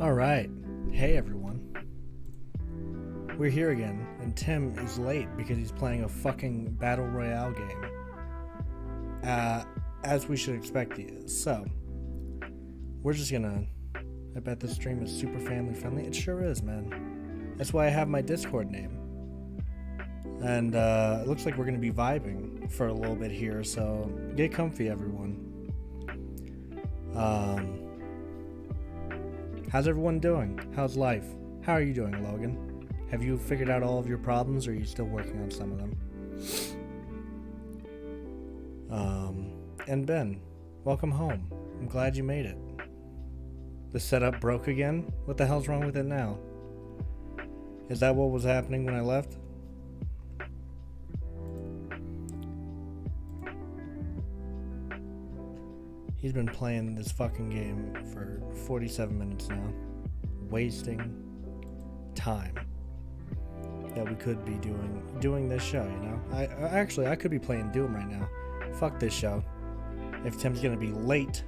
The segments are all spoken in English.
All right. Hey, everyone. We're here again, and Tim is late because he's playing a fucking Battle Royale game. Uh, as we should expect he is. So, we're just gonna. I bet this stream is super family friendly. It sure is, man. That's why I have my Discord name. And uh, it looks like we're gonna be vibing for a little bit here, so get comfy, everyone. Um, how's everyone doing? How's life? How are you doing, Logan? Have you figured out all of your problems, or are you still working on some of them? Um, and Ben, welcome home. I'm glad you made it. The setup broke again? What the hell's wrong with it now? Is that what was happening when I left? He's been playing this fucking game for 47 minutes now, wasting time that we could be doing doing this show, you know? I, actually I could be playing Doom right now. Fuck this show. If Tim's gonna be late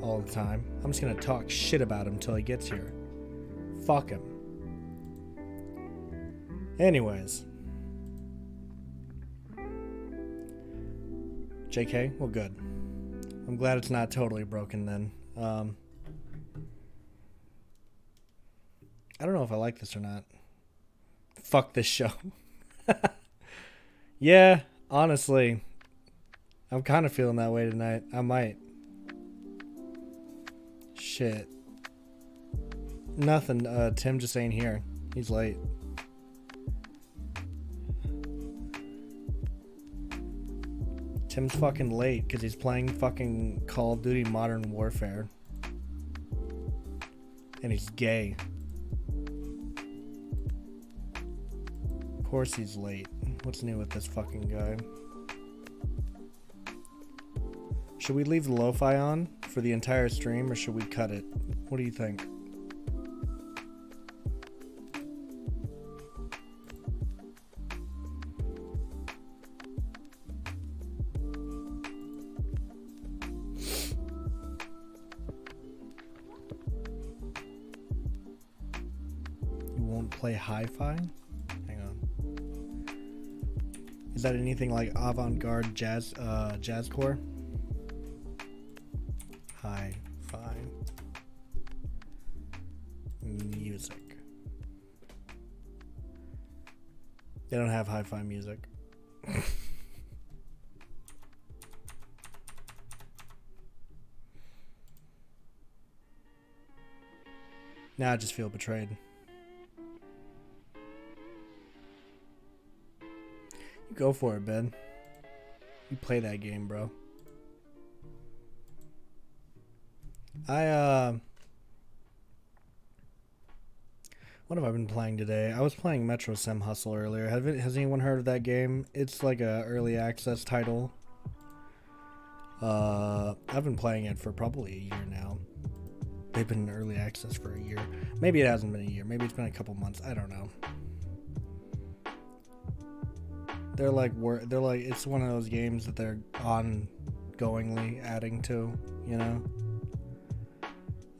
all the time, I'm just gonna talk shit about him until he gets here. Fuck him. Anyways. JK, well good. I'm glad it's not totally broken then. Um, I don't know if I like this or not. Fuck this show. yeah, honestly, I'm kind of feeling that way tonight. I might. Shit. Nothing. Uh, Tim just ain't here. He's late. Tim's fucking late because he's playing fucking Call of Duty Modern Warfare. And he's gay. Of course he's late. What's new with this fucking guy? Should we leave the lo-fi on for the entire stream or should we cut it? What do you think? Anything like avant-garde jazz uh jazzcore? Hi-fi music. They don't have hi-fi music. now I just feel betrayed. Go for it, Ben. You play that game, bro. I uh What have I been playing today? I was playing Metro Sim Hustle earlier. Have has anyone heard of that game? It's like a early access title. Uh I've been playing it for probably a year now. They've been in early access for a year. Maybe it hasn't been a year. Maybe it's been a couple months. I don't know. They're like they're like it's one of those games that they're ongoingly adding to, you know.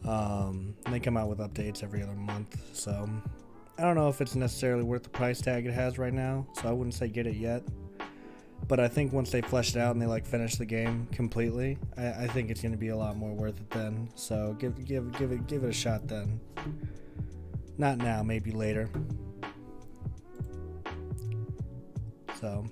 Um, they come out with updates every other month, so I don't know if it's necessarily worth the price tag it has right now. So I wouldn't say get it yet. But I think once they flesh it out and they like finish the game completely, I, I think it's going to be a lot more worth it then. So give give give it give it a shot then. Not now, maybe later. So.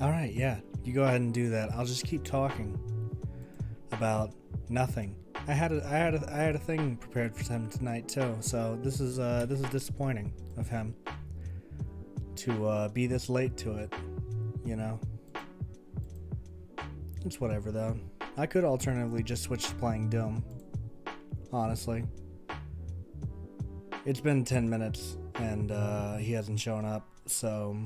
All right, yeah. You go ahead and do that. I'll just keep talking about nothing. I had a, I had a, I had a thing prepared for him tonight too. So this is uh this is disappointing of him to uh, be this late to it. You know. It's whatever though. I could alternatively just switch to playing Doom. Honestly. It's been 10 minutes and uh, he hasn't shown up, so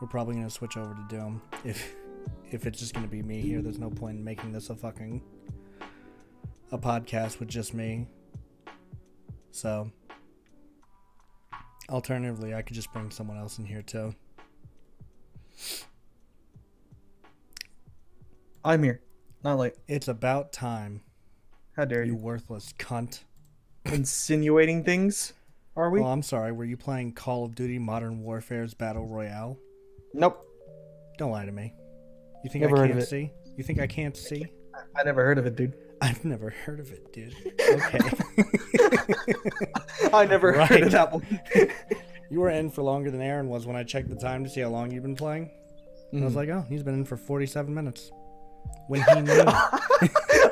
we're probably gonna switch over to Doom. If if it's just gonna be me here, there's no point in making this a fucking a podcast with just me. So, alternatively, I could just bring someone else in here too. I'm here. Not late. It's about time, How dare you you? worthless cunt. Insinuating things? Are we? Oh, I'm sorry. Were you playing Call of Duty Modern Warfare's Battle Royale? nope. Don't lie to me. You think Never I can't see? You think I can't see? I never heard of it, dude. I've never heard of it, dude. Okay. I never heard Right. of that one. you were in for longer than Aaron was when I checked the time to see how long you've been playing. I was Mhm. like, oh, he's been in for 47 minutes. When he knew,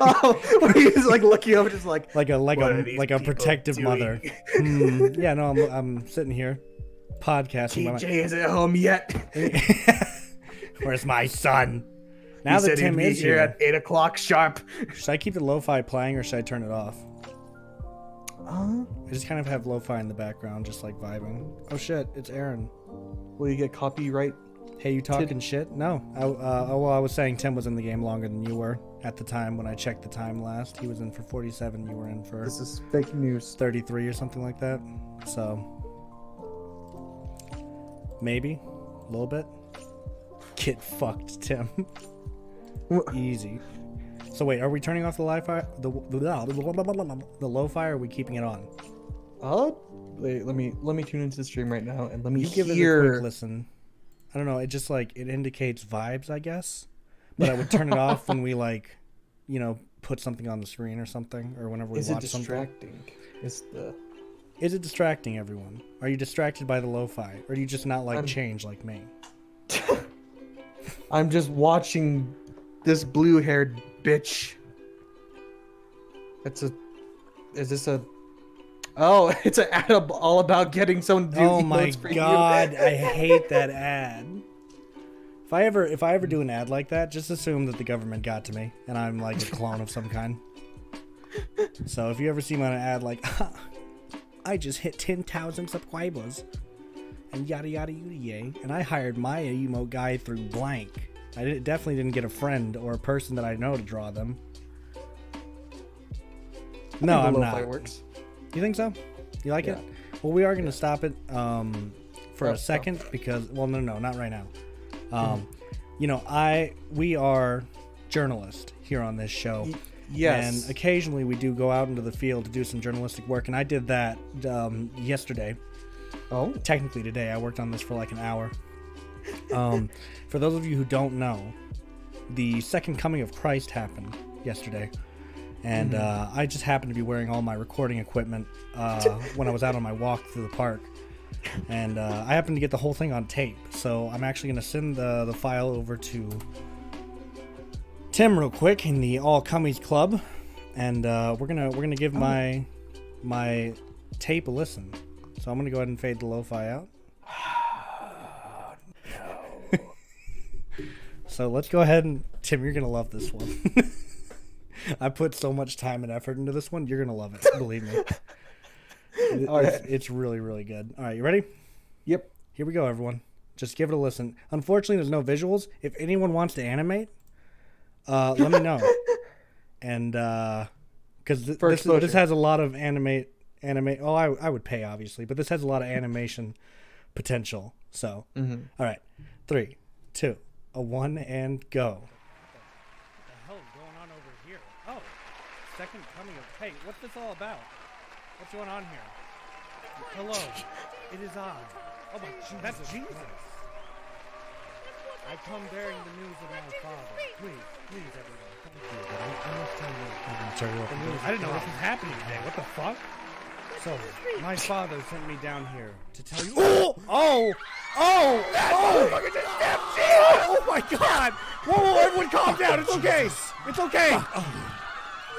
oh, when he's like looking over, just like like a like a like a protective doing? mother. Hmm, yeah, no, I'm I'm sitting here, podcasting. by TJ isn't at home yet. Where's my son? Now he that said Tim he'd be is here here, at eight o'clock sharp. should I keep the lo-fi playing or should I turn it off? Uh, I just kind of have lo-fi in the background, just like vibing. Oh shit, it's Aaron. will you get copyright? Hey, you talking shit? No. I, uh, oh, well, I was saying Tim was in the game longer than you were at the time when I checked the time last. He was in for 47. You were in for This is fake news. 33 or something like that. So maybe a little bit. Get fucked, Tim. Easy. So wait, are we turning off the li-fi? The the, the lo-fi? Or are we keeping it on? Uh, wait, let me let me tune into the stream right now and let me You give it a quick listen. I don't know. It just like it indicates vibes, I guess. But I would turn it off when we like, you know, put something on the screen or something, or whenever we Is it watch something. distracting? Is the Is it distracting everyone? Are you distracted by the lo-fi, or do you just not like I'm- change like me? I'm just watching this blue-haired bitch. It's a. Is this a? Oh, it's an ad all about getting someone to do oh my emotes for you. god, I hate that ad. If I ever if I ever do an ad like that, just assume that the government got to me and I'm like a clone of some kind. So if you ever see me on an ad like I just hit 10,000 subscribers and yada yada yada yay and I hired my emo guy through blank. I did, definitely didn't get a friend or a person that I know to draw them. I No, I'm not. lo-fi Works. You think so? You like it? Well, we are going to stop it um, for Oh, a second because, well, no, no, not right now. Um, Mm-hmm. You know, I we are journalists here on this show, Y- Yes. and occasionally we do go out into the field to do some journalistic work, and I did that um, yesterday. oh. Technically, today I worked on this for like an hour. Um, for those of you who don't know, the second coming of Christ happened yesterday, and uh, I just happened to be wearing all my recording equipment uh, when I was out on my walk through the park, and uh, I happened to get the whole thing on tape. So I'm actually going to send the the file over to Tim real quick in the All Cummies Club, and uh, we're gonna we're gonna give my my tape a listen. So I'm gonna go ahead and fade the lo-fi out. So let's go ahead and Tim, you're gonna love this one. I put so much time and effort into this one. You're gonna love it. Believe me. It- All it's, it's really, really good. All right, you ready? Yep. Here we go, everyone. Just give it a listen. Unfortunately, there's no visuals. If anyone wants to animate, uh, let me know. And because th- this, this has a lot of animate animate. Oh, I, I would pay obviously, but this has a lot of animation potential. So, Mm-hmm. all right, three, two, a one, and go. What the hell is going on over here? Oh, second coming of. Hey, what's this all about? What's going on here? Hello, it is I. Oh my, Je- that's Jesus. I come bearing the news of my father. Please, please, everyone. Thank you. But I, I must tell you. I'm gonna turn you up. I didn't know this was happening today. What the fuck? So, my father sent me down here to tell you. Oh! Oh! Oh! Oh! Oh my god! Whoa, whoa, everyone calm down. It's okay. It's okay. Oh.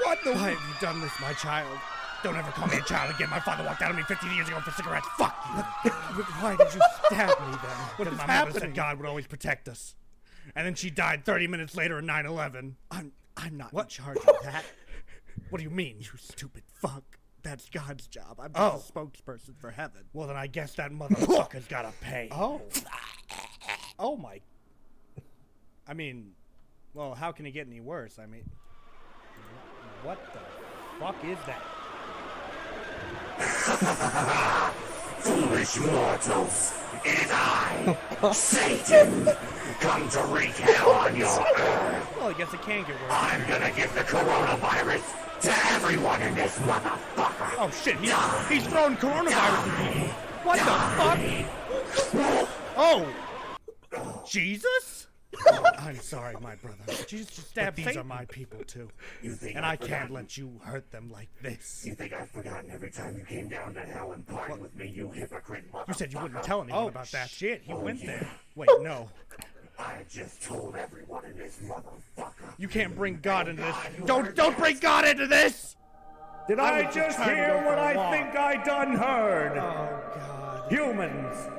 What the? Why have you done this, my child? Don't ever call me a child again. My father walked out on me 15 years ago for cigarettes. Fuck you. Why did you stab me then? What is my mother said God would always protect us. And then she died 30 minutes later in 9/11. I'm I'm not in charge of that. What do you mean, you stupid fuck? That's God's job. I'm just oh. a spokesperson for heaven. Well, then I guess that motherfucker's gotta pay. Oh. Oh my. I mean, well, how can it get any worse? I mean, what the fuck is that? Foolish mortals, it is I, Satan, come to wreak hell on your earth. Well, I guess it can get worse. I'm gonna give the coronavirus to everyone in this motherfucker. Oh shit, he's, he's throwing coronavirus at people. What the fuck? Oh! Jesus? I'm sorry, my brother. Jesus just stabbed These are my people too, You think and I've I can't forgotten? let you hurt them like this. You think I've forgotten every time you came down to hell and partied with me, you hypocrite? You said you wouldn't tell anyone Oh, about that. shit, he Oh, went yeah. there. Wait, no. I just told everyone in this motherfucker. You can't bring God into this. Don't, don't bring God into this! Did I I, just just trying to hear what I walk. think I done heard? Oh, God. Humans,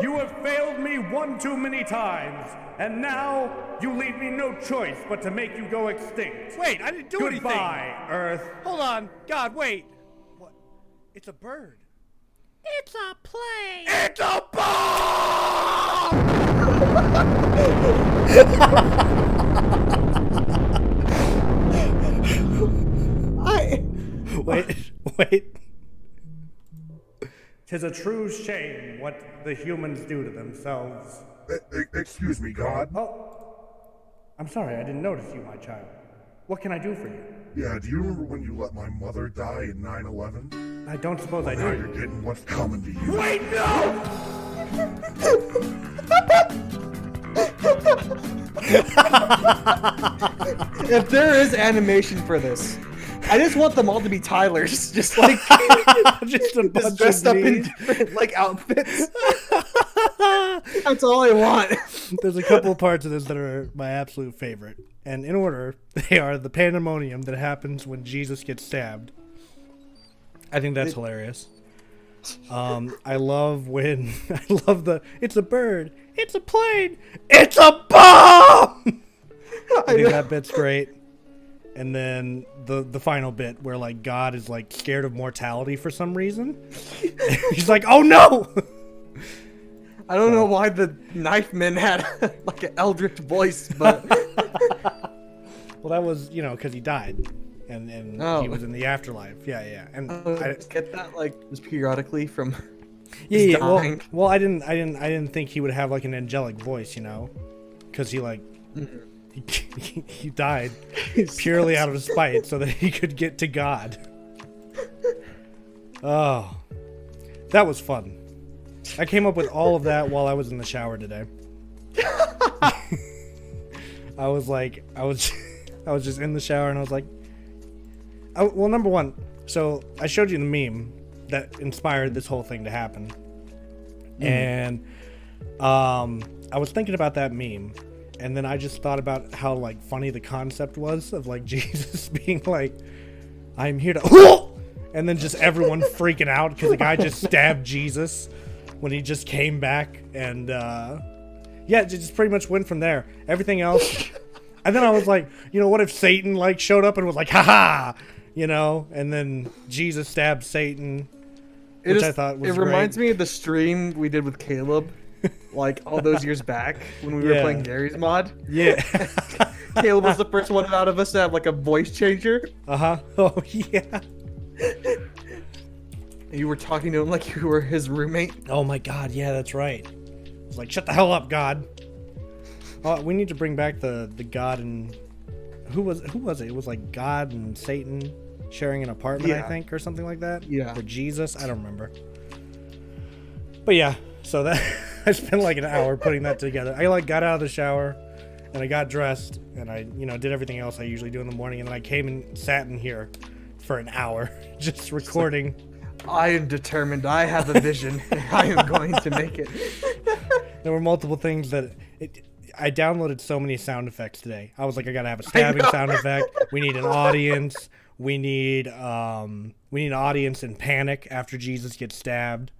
you have failed me one too many times, and now you leave me no choice but to make you go extinct. Wait, I didn't do Goodbye, anything. Goodbye, Earth. Hold on. God, wait. What? It's a bird. It's a plane. It's a bomb! I. Wait, wait. Tis a true shame what the humans do to themselves. Excuse me, God. Oh, I'm sorry, I didn't notice you, my child. What can I do for you? Yeah, do you remember when you let my mother die in 9 11? I don't suppose I Now do. you're getting what's coming to you. Wait, no! If there is animation for this, I just want them all to be Tyler's, just like Just a just bunch dressed of up in different like outfits. That's all I want. There's a couple parts of this that are my absolute favorite. And in order, they are the pandemonium that happens when Jesus gets stabbed. I think that's hilarious. Um, I love when I love the it's a bird, it's a plane, it's a bomb. I think that bit's great. And then the the final bit where like God is like scared of mortality for some reason. He's like, "Oh no!" I don't know why the knife man had like an eldritch voice, but Well, that was you know because he died, and and Oh. he was in the afterlife. Yeah, yeah, and I I, get that like just periodically from. Yeah, yeah. Well, well, I didn't, I didn't, I didn't think he would have like an angelic voice, you know, because he like he, he died purely out of spite so that he could get to God. Oh, that was fun. I came up with all of that while I was in the shower today. I was like, I was, I was just in the shower and I was like, I, well, number one, so I showed you the meme that inspired this whole thing to happen, and um, I was thinking about that meme, and then I just thought about how like funny the concept was of like Jesus being like, "I'm here to," and then just everyone freaking out because the guy just stabbed Jesus when he just came back, and uh, yeah, it just pretty much went from there. Everything else. And then I was like, you know, what if Satan like showed up and was like, haha, you know, and then Jesus stabbed Satan, It, which is- I thought was it great. reminds me of the stream we did with Caleb, like all those years back when we were playing Garry's Mod. Yeah. Caleb was the first one out of us to have like a voice changer. uh huh. Oh yeah. You were talking to him like you were his roommate. Oh my God. Yeah, that's right. I was like, shut the hell up, God. Oh, we need to bring back the the God and who was who was it? It was like God and Satan sharing an apartment, I think, or something like that. Yeah. Or Jesus, I don't remember. But yeah, so that I spent like an hour putting that together. I like got out of the shower and I got dressed and I, you know, did everything else I usually do in the morning and then I came and sat in here for an hour just recording. I am determined. I have a vision. I am going to make it. There were multiple things that it, I downloaded so many sound effects today. I was like, I gotta have a stabbing sound effect. We need an audience. We need um, we need an audience in panic after Jesus gets stabbed,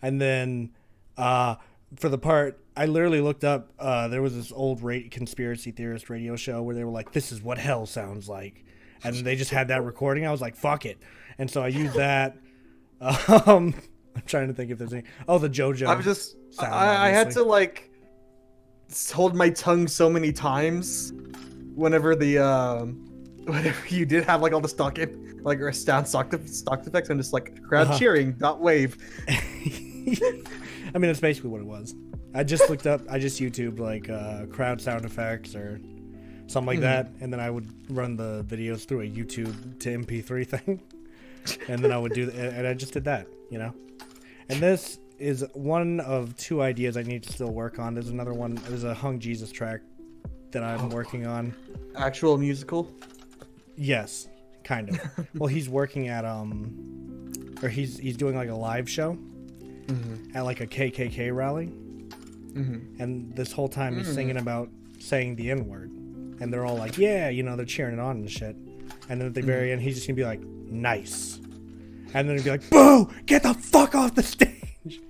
and then uh, for the part I literally looked up. Uh, there was this old ra- conspiracy theorist radio show where they were like, "This is what hell sounds like," and they just had that recording. I was like, "Fuck it," and so I used that. Um, I'm trying to think if there's any. Oh, the JoJo. I was just. sound, I, I had to like hold my tongue so many times whenever the um whenever you did have like all the stock in. like or sound stock stock effects and just like crowd Uh-huh. cheering dot wave. I mean, that's basically what it was. I just looked up, I just YouTube like uh, crowd sound effects or something like that, and then I would run the videos through a YouTube to MP3 thing, and then I would do, th- and I just did that, you know. And this is one of two ideas I need to still work on. There's another one. There's a Hung Jesus track that I'm working on. Actual musical. Yes, kind of. well, he's working at um, or he's he's doing like a live show mm-hmm. at like a KKK rally, mm-hmm. and this whole time he's mm. singing about saying the N word, and they're all like, yeah, you know, they're cheering it on and shit, and then at the very mm. end he's just gonna be like, nice, and then he'd be like, boo, get the fuck off the stage,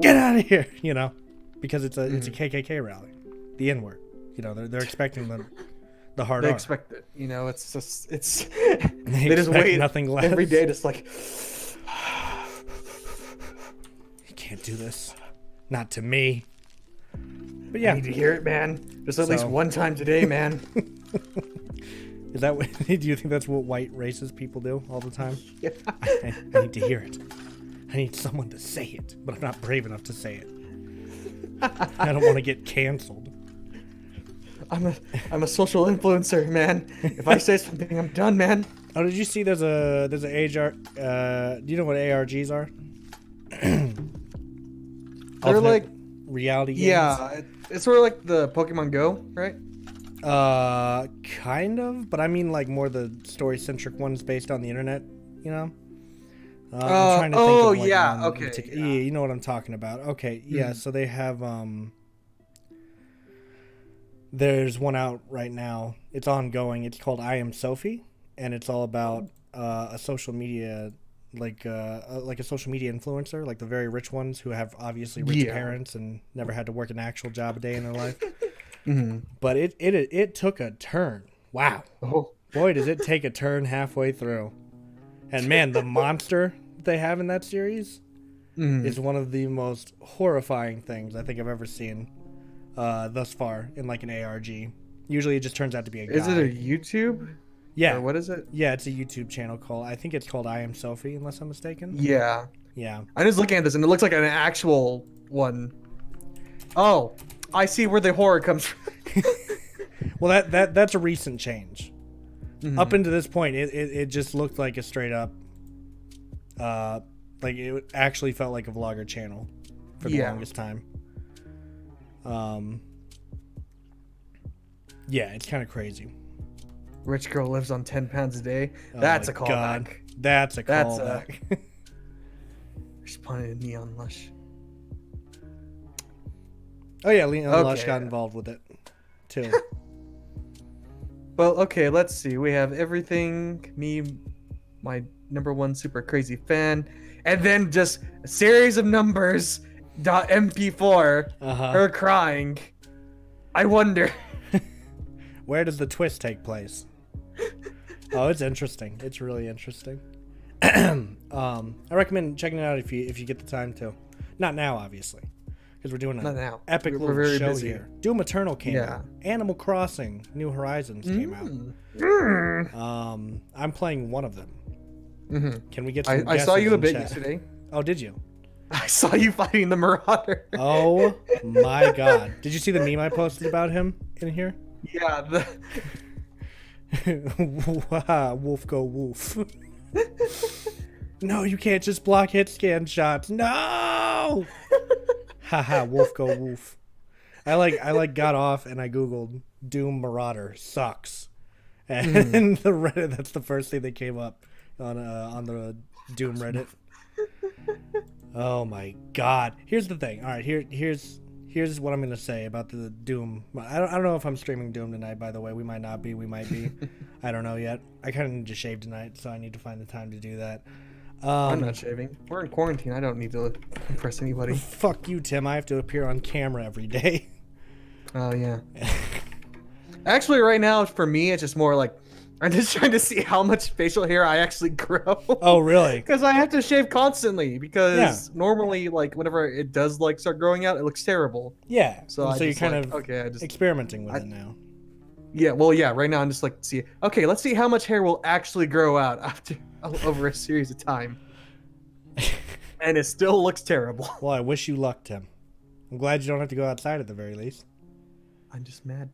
get out of here, you know, because it's a it's a mm. KKK rally, the N word, you know, they're they're expecting the the hard They R. expect it. You know, it's just it's They they, just wait nothing less. every day, just like You can't do this. Not to me. But I yeah, need to hear it, man. Just at least one time today, man. is that what, do you think that's what white racist people do all the time? Yeah. I, I need to hear it. I need someone to say it, but I'm not brave enough to say it. I don't want to get canceled. I'm a I'm a social influencer, man. If I say something, I'm done, man. Oh, did you see there's a there's an AR uh do you know what ARGs are? They're like reality games? yeah, it's sort of like the Pokemon Go, right? Uh kind of, but I mean like more the story centric ones based on the internet, you know? Uh, I'm Uh, trying to oh, of, like, yeah, okay, yeah. Yeah, you know what I'm talking about. Okay, yeah, so they have um there's one out right now. It's ongoing. It's called I Am Sophie and it's all about uh, a social media like uh, like a social media influencer, like the very rich ones who have obviously rich Yeah. parents and never had to work an actual job a day in their life. Mm-hmm. But it, it it took a turn. Wow. Oh, Boy, does it take a turn halfway through. And man, the monster they have in that series Mhm. is one of the most horrifying things I think I've ever seen uh, thus far in like an ARG. Usually it just turns out to be a guy. is it a YouTube? yeah. Or what is it? Yeah, it's a YouTube channel called I think it's called I Am Sophie, unless I'm mistaken. Yeah. Yeah. I'm just looking at this and it looks like an actual one. Oh, I see where the horror comes from. Well that, that that's a recent change. Mm-hmm. Up into this point it, it, it just looked like a straight up uh like it actually felt like a vlogger channel for the Yeah. longest time. Um Yeah, it's kind of crazy. Rich girl lives on 10 pounds a day. Oh That's my a callback. God. That's a That's a- callback. Responded to Leon Lush. oh yeah, Leon Lush Okay. got involved with it too. Well, okay, let's see. We have everything. Me, my number one super crazy fan, and then just a series of numbers. Dot MP4. Uh-huh. Her crying. I wonder. Where does the twist take place? oh, it's interesting. It's really interesting. um, I recommend checking it out if you if you get the time to. Not now, obviously, because we're doing an Not now. epic We're- little show busy. here. Doom Eternal came Yeah. out. Animal Crossing: New Horizons came Mm. out. Um, I'm playing one of them. Mhm. Can we get? I, I saw you a bit chat? yesterday. Oh, did you? I saw you fighting the Marauder. Oh my God! Did you see the meme I posted about him in here? yeah, the, wolf go wolf. no, you can't just block hit scan shots. No. Haha, wolf go wolf. I like I like got off and I googled Doom Marauder sucks, and the Reddit that's the first thing that came up on uh, on the Doom Reddit. Oh my god! Here's the thing. All right, here here's here's what I'm gonna say about the Doom. I don't, I don't know if I'm streaming Doom tonight. By the way, we might not be. We might be. I don't know yet. I kind of need to shave tonight, so I need to find the time to do that. Um, I'm not shaving. We're in quarantine. I don't need to impress anybody. Fuck you, Tim. I have to appear on camera every day. Oh yeah. Actually, right now for me, it's just more like I'm just trying to see how much facial hair I actually grow. Oh, really? Because I have to shave constantly. Because Yeah. normally, like whenever it does like start growing out, it looks terrible. Yeah. So, So, you're kind like, of okay. I just experimenting with I- it now. yeah. Well, yeah. Right now, I'm just like see. Okay, let's see how much hair will actually grow out after over a series of time, and it still looks terrible. Well, I wish you luck, Tim. I'm glad you don't have to go outside at the very least. I'm just mad.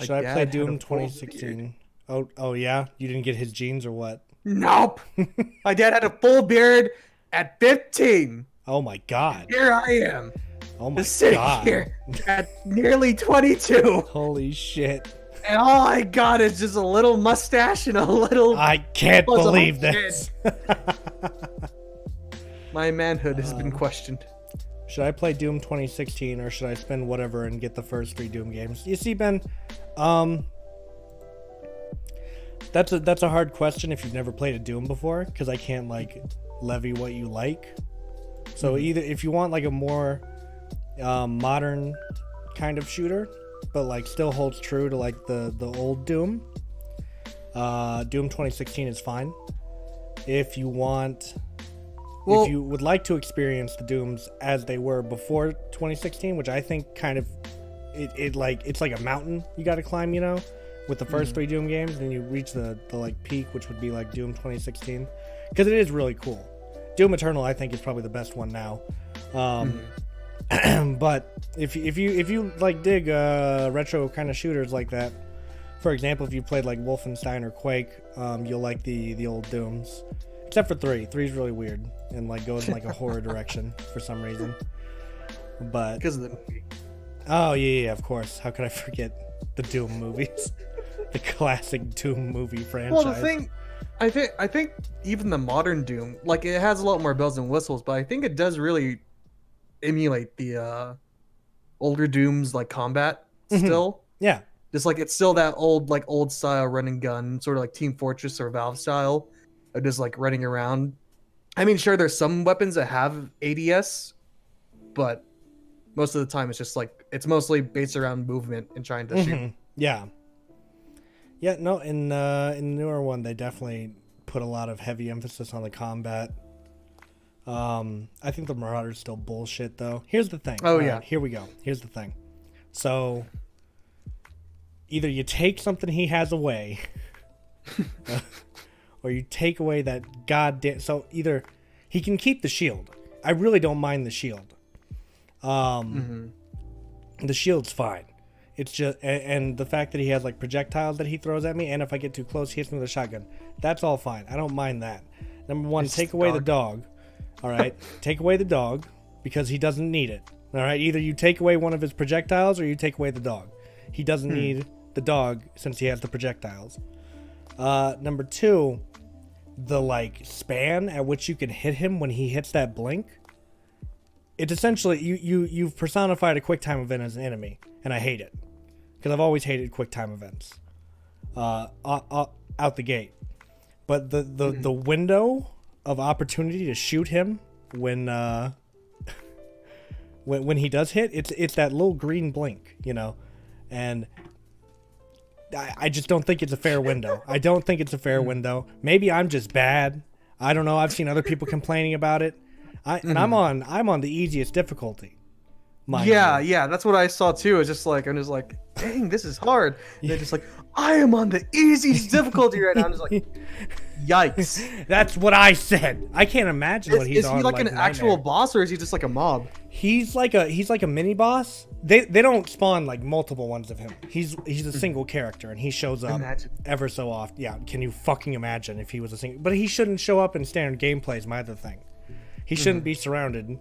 Should I play Doom 2016? Oh, oh yeah. You didn't get his jeans or what? Nope. My dad had a full beard at 15. Oh my god. Here I am, Oh my sitting god. here at nearly 22, Holy shit. and all I got is just a little mustache and a little. I can't believe this. My manhood has Uh, been questioned. Should I play Doom 2016 or should I spend whatever and get the first three Doom games? You see, Ben, um, that's a that's a hard question if you've never played a Doom before because I can't like levy what you like. So either if you want like a more um, modern kind of shooter, but like still holds true to like the the old Doom, uh, Doom 2016 is fine. If you want Well- if you would like to experience the dooms as they were before 2016 which i think kind of it, it like it's like a mountain you got to climb you know with the 1st three doom games then you reach the the like peak which would be like doom 2016 because it is really cool. Doom eternal i think is probably the best one now. Um but if you- if you if you like dig uh retro kind of shooters like that for example if you played like wolfenstein or quake um you'll like the the old dooms. Except for three. Three's really weird and like goes in like a horror direction for some reason. But Because of the movie. oh yeah, yeah of course. How could i forget the doom movies the classic doom movie franchise Well, the thing, I think, I think even the modern Doom, like it has a lot more bells and whistles, but I think it does really emulate the uh older Dooms like combat Mhm. still. yeah Just like it's still that old, like old style run and gun, sort of like Team Fortress or Valve style, of just like running around. I mean, sure, there's some weapons that have ADS, but most of the time it's just like it's mostly based around movement and trying to shoot. Mhm. Yeah. Yeah, no, in uh in the newer one they definitely put a lot of heavy emphasis on the combat. Um I think the Marauder's still bullshit though. Here's the thing. Oh, All yeah. here we go. Here's the thing. So either you take something he has away or you take away that goddamn so either he can keep the shield. I really don't mind the shield. Um the shield's fine. It's just and, and the fact that he has like projectiles that he throws at me, and if I get too close, he hits me with a shotgun. That's all fine. I don't mind that. Number one, It's take the away the dog. dog. All right, take away the dog because he doesn't need it. All right, either you take away one of his projectiles or you take away the dog. He doesn't need the dog since he has the projectiles. Uh, number two, the like span at which you can hit him when he hits that blink it's essentially you you you've personified a quick time event as an enemy and i hate it because i've always hated quick time events uh, out the gate. But the the, the window of opportunity to shoot him when uh when, when he does hit it's it's that little green blink you know? And I, I just don't think it's a fair window. I don't think it's a fair window. Maybe i'm just bad. I don't know. I've seen other people complaining about it. I, and I'm on I'm on the easiest difficulty. Mind Yeah, yeah, that's what I saw too. It's just like I'm just like, dang, this is hard. And they're just like, I am on the easiest difficulty right now. I'm just like, yikes. That's what I said. I can't imagine Is, what he's is on. Is he like, an Nightmare. actual boss or is he just like a mob? He's like a he's like a mini boss. They they don't spawn like multiple ones of him. He's he's a hmm. single character and he shows up Imagine. ever so often. Yeah, can you fucking imagine if he was a single? But he shouldn't show up in standard gameplay. Is my other thing. He shouldn't mm-hmm. be surrounded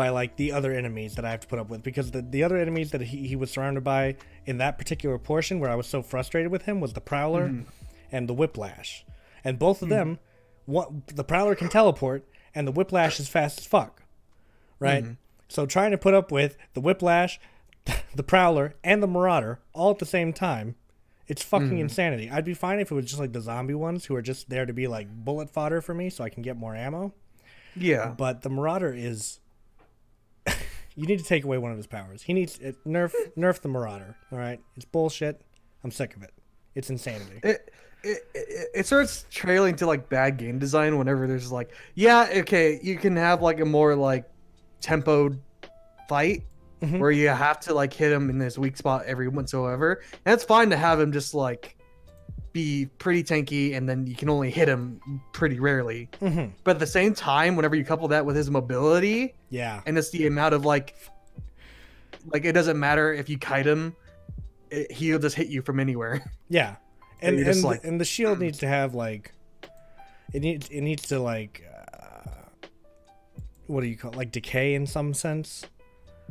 by like the other enemies that I have to put up with because the, the other enemies that he, he was surrounded by in that particular portion where I was so frustrated with him was the Prowler mm-hmm. and the Whiplash. And both of mm. them, one, the Prowler can teleport and the Whiplash is fast as fuck. Right? Mm-hmm. So trying to put up with the Whiplash, the Prowler, and the Marauder all at the same time, it's fucking mm-hmm. insanity. I'd be fine if it was just like the zombie ones who are just there to be like bullet fodder for me so I can get more ammo. Yeah. But the Marauder is. You need to take away one of his powers. He needs it, nerf nerf the Marauder. All right, it's bullshit. I'm sick of it. It's insanity. It, it, it, it starts trailing to like bad game design whenever there's like, yeah, okay, you can have like a more like tempoed fight Mhm. where you have to like hit him in his weak spot every whatsoever. And it's fine to have him just like be pretty tanky, and then you can only hit him pretty rarely. Mhm. But at the same time, whenever you couple that with his mobility, Yeah. and it's the amount of like, like it doesn't matter if you kite him, it, he'll just hit you from anywhere. Yeah. And you're and, like- and the shield needs to have like it needs it needs to like uh, what do you call it? like decay in some sense,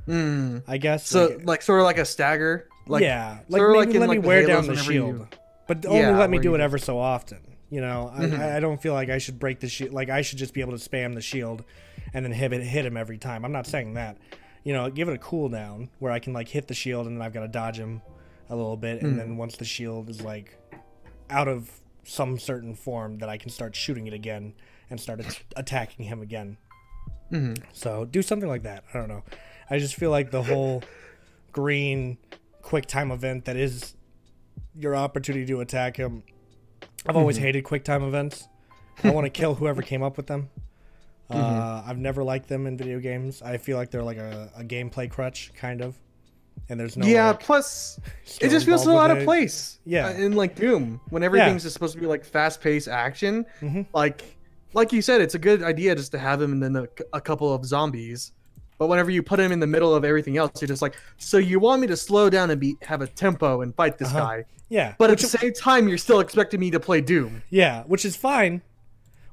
Mm. I guess. So like, like sort of like a stagger. Like, yeah, like maybe like in, let me like, wear down the shield, you- but only Yeah, let me do it ever so often. You know, Mhm. I, I don't feel like I should break the shield. Like I should just be able to spam the shield, and then hit it, hit him every time. I'm not saying that. You know, give it a cooldown where I can like hit the shield and then I've got to dodge him a little bit, and Hmm. then once the shield is like out of some certain form, that I can start shooting it again and start at- attacking him again. Mhm. So do something like that. I don't know. I just feel like the whole green quick time event that is your opportunity to attack him. I've always hated quick time events. I want to kill whoever came up with them. Uh, I've never liked them in video games. I feel like they're like a, a gameplay crutch, kind of. And there's no yeah. like, Plus, it just feels so out of place. Yeah. uh, in like Doom, when everything's just supposed to be like fast-paced action, Mhm. like like you said, it's a good idea just to have him and then a, a couple of zombies. But whenever you put him in the middle of everything else, you're just like, so you want me to slow down and be have a tempo and fight this Uh-huh. guy, Yeah, but at the same time, you're still expecting me to play Doom. yeah, which is fine.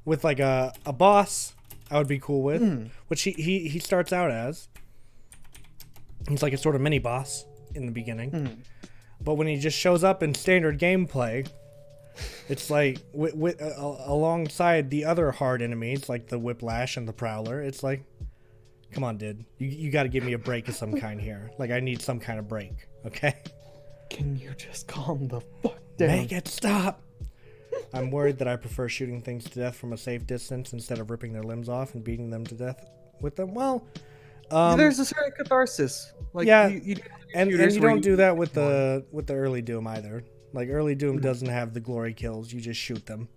With like a, a boss, I would be cool with. Hmm. Which he, he he starts out as. He's like a sort of mini boss in the beginning, Hmm. but when he just shows up in standard gameplay, it's like with, with uh, alongside the other hard enemies like the whiplash and the prowler. It's like, come on, dude, you you got to give me a break of some kind here. Like I need some kind of break. Okay. Can you just calm the fuck down? Make it stop. I'm worried that I prefer shooting things to death from a safe distance instead of ripping their limbs off and beating them to death with them. Well, um, There's a certain catharsis. Like, Yeah, you, you and, and you don't do that with the with the early Doom either. Like early Doom doesn't have the glory kills; you just shoot them.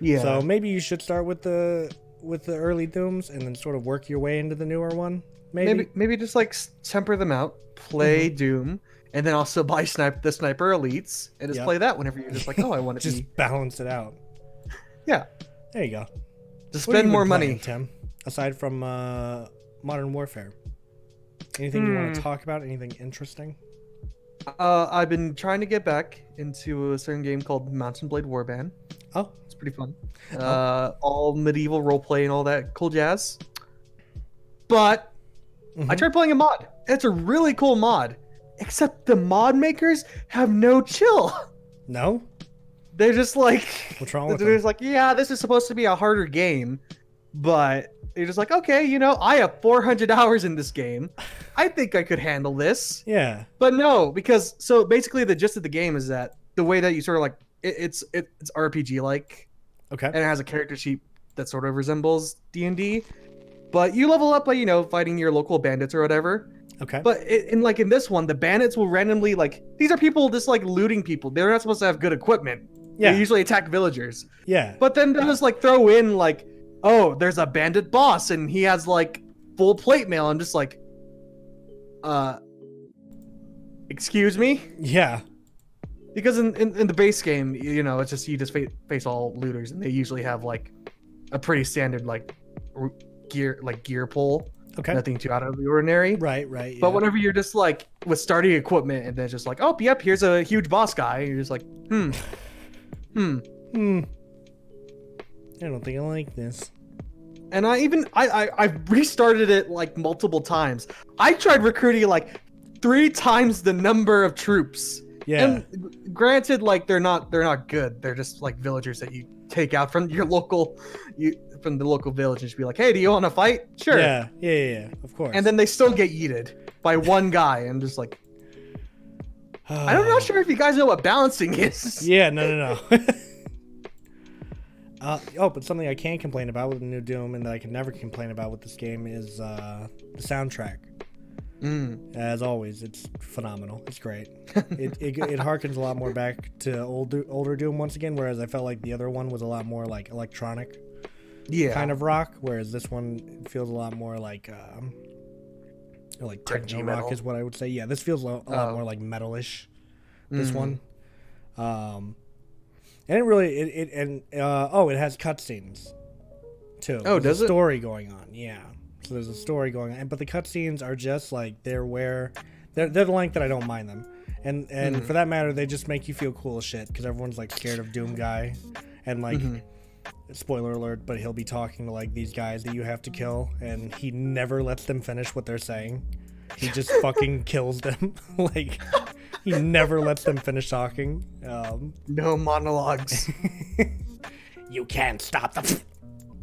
Yeah. So maybe you should start with the with the early Dooms and then sort of work your way into the newer one. Maybe, maybe maybe just like temper them out, play Mm-hmm. Doom, and then also buy snipe the sniper elites and just Yep. play that whenever you're just like, oh, I want to just be balance it out. yeah, There you go. just spend more money. playing, Tim. Aside from uh, Modern Warfare, anything you Hmm. want to talk about? Anything interesting? Uh, I've been trying to get back into a certain game called Mount & Blade Warband. Oh, It's pretty fun. Uh, all medieval roleplay and all that cool jazz. But I Mhm. tried playing a mod. It's a really cool mod, except the mod makers have no chill. no. They're just like, What's wrong with they're them? just like, yeah, this is supposed to be a harder game, but you're just like, okay, you know, I have 400 hours in this game. I think I could handle this. Yeah. But no, because so basically the gist of the game is that the way that you sort of like it, it's it, it's RPG like, Okay. and it has a character sheet that sort of resembles D and D, but you level up by you know fighting your local bandits or whatever. Okay. But it, in like in this one, the bandits will randomly like these are people just like looting people. They're not supposed to have good equipment. yeah. They usually attack villagers. yeah. But then they'll just like throw in like, oh, there's a bandit boss and he has like full plate mail. I'm just like, uh, excuse me? Yeah. Because in, in, in the base game, you know, it's just you just face, face all looters and they usually have like a pretty standard like gear like gear pull, Okay. nothing too out of the ordinary. Right. Right. But whenever you're just like with starting equipment and then just like, oh, yep, here's a huge boss guy, you're just like, hmm, hmm. Hmm. I don't think I like this. And I even I, I I restarted it like multiple times. I tried recruiting like three times the number of troops. Yeah. And granted, like they're not they're not good. They're just like villagers that you take out from your local you from the local village and just be like, hey, do you want to fight? Sure. Yeah. Yeah. Yeah. yeah. Of course. And then they still get yeeted by one guy. And just like I'm not sure if you guys know what balancing is. Yeah, no, no, no. uh, oh, but something I can complain about with the new Doom and that I can never complain about with this game is uh, the soundtrack. Mm. As always, it's phenomenal. It's great. it, it it harkens a lot more back to old older Doom once again, whereas I felt like the other one was a lot more like electronic Yeah. kind of rock, whereas this one feels a lot more like um, like techno rock is what I would say. Yeah, this feels a, lot Oh. more like metalish. This Mhm. one, um, And it really it, it and uh, oh, it has cutscenes too. Oh, There's does a it? story going on? Yeah. So there's a story going on, but the cutscenes are just like they're where they're they're the length that I don't mind them, and and Mm-hmm. for that matter, they just make you feel cool as shit because everyone's like scared of Doom guy, and like. Mm-hmm. Spoiler alert, but he'll be talking to like these guys that you have to kill, and he never lets them finish what they're saying. He just fucking kills them. like he never lets them finish talking. Um, No monologues. you can't stop them.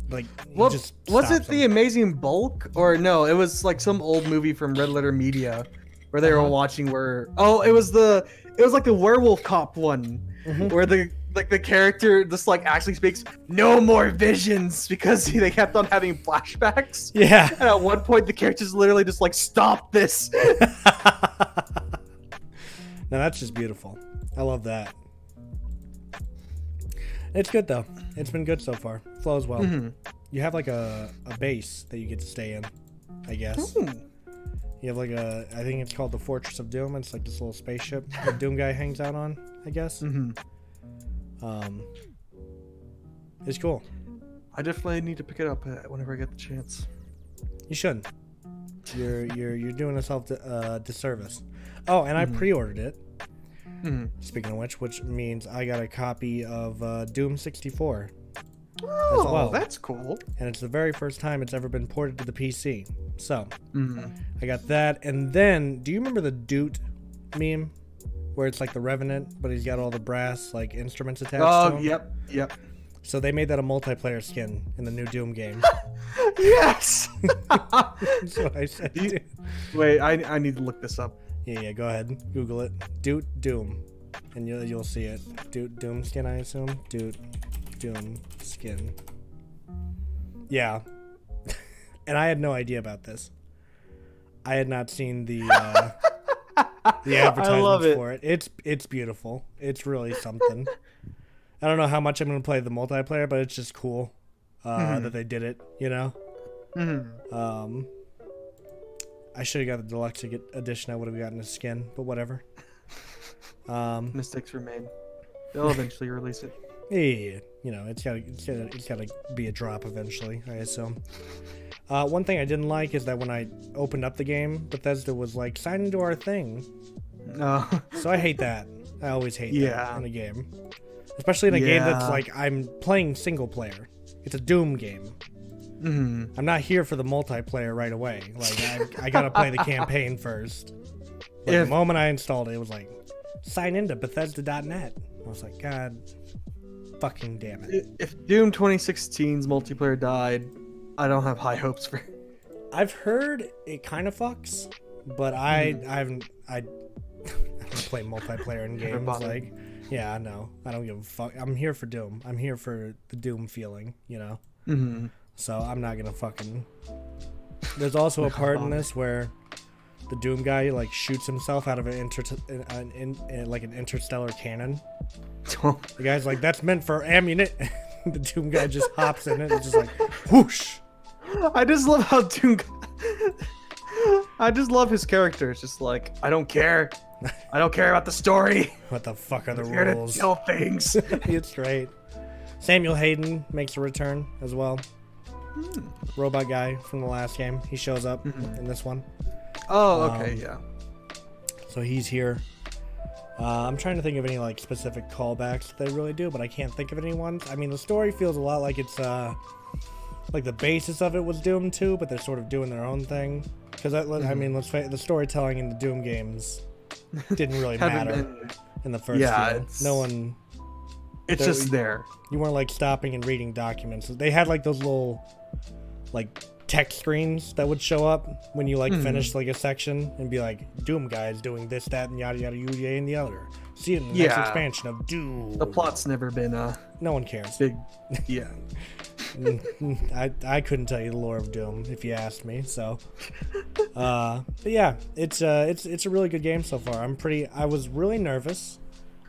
Like he What just was it? stops The. Amazing Bulk, or no? It was like some old movie from Red Letter Media, where they were Uh-huh. watching. Where oh, it was the it was like the werewolf cop one, Mhm. where the like the character just like actually speaks no more visions because they kept on having flashbacks. Yeah. And at one point, the character's literally just like, "Stop this!" now that's just beautiful. I love that. It's good though. It's been good so far. Flows well. Mhm. You have like a, a base that you get to stay in, I guess. You have like a I think it's called the Fortress of Doom. It's like this little spaceship that Doom guy hangs out on, I guess. Mhm. Um It's cool. I definitely need to pick it up uh, whenever I get the chance. You shouldn't. You're you're you're doing yourself a uh, disservice. Oh, and I pre-ordered it. Mhm. Speaking of which, which means I got a copy of uh, Doom 64, Oh, well. that's cool. and it's the very first time it's ever been ported to the PC. So Mhm. I got that, and then do you remember the Doot meme, where it's like the Revenant, but he's got all the brass like instruments attached to Oh, yep, yep. So they made that a multiplayer skin in the new Doom game. yes. That's what I said. You- Wait, I, I need to look this up. Yeah, yeah. Go ahead, Google it. Doot Doom, and you'll you'll see it. Doot Doom skin, I assume. Doot Doom skin. Yeah. and I had no idea about this. I had not seen the uh, the advertisements it. for it. It's it's beautiful. It's really something. I don't know how much I'm gonna play the multiplayer, but it's just cool uh, that they did it. You know. Mhm. Um, I should have got the deluxe ed- edition. I would have gotten a skin, but whatever. Um, Mistakes were made. They'll eventually release it. yeah, you know, it's gotta, it's gotta, it's gotta be a drop eventually. I assume. Uh, one thing I didn't like is that when I opened up the game, Bethesda was like, "Sign into our thing." No. So I hate that. I always hate Yeah. that in a game, especially in a game that's like I'm playing single player. It's a Doom game. Hmm I'm not here for the multiplayer right away. Like I, I gotta play the campaign first. But If- the moment I installed it, it was like, sign into Bethesda.net. I was like, God, fucking damn it. If Doom 2016's multiplayer died, I don't have high hopes for. It. I've heard it kind of fucks, but I, I haven't, I, I don't play multiplayer in games. Like, yeah, I know. I don't give a fuck. I'm here for Doom. I'm here for the Doom feeling, you know. hmm So I'm not gonna fucking. There's also a part in this where the Doom guy like shoots himself out of an inter an, in, in, like an interstellar cannon. The guy's like, "That's meant for ammunition." the Doom guy just hops in it. and just like, whoosh. I just love how Doom. I just love his character. It's just like I don't care. I don't care about the story. What the fuck are the I'm here to rules? kill things. it's great. Samuel Hayden makes a return as well. Robot guy from the last game. He shows up in this one. oh, okay, Um, yeah. So he's here. Uh, I'm trying to think of any like specific callbacks that they really do, but I can't think of any ones. I mean, the story feels a lot like it's uh, like the basis of it was Doom 2, but they're sort of doing their own thing. Because I, I mean, let's face the storytelling in the Doom games didn't really matter been- in the first Yeah, No one, It's There- just there. you weren't like stopping and reading documents. They had like those little like text screens that would show up when you like Mhm. finish like a section and be like Doom guys doing this, that, and yada yada yada and the other. See it in the next expansion of Doom. The plot's never been uh No one cares. big. Yeah. I, I couldn't tell you the lore of Doom if you asked me. So, uh, but yeah, it's uh, it's it's a really good game so far. I'm pretty. I was really nervous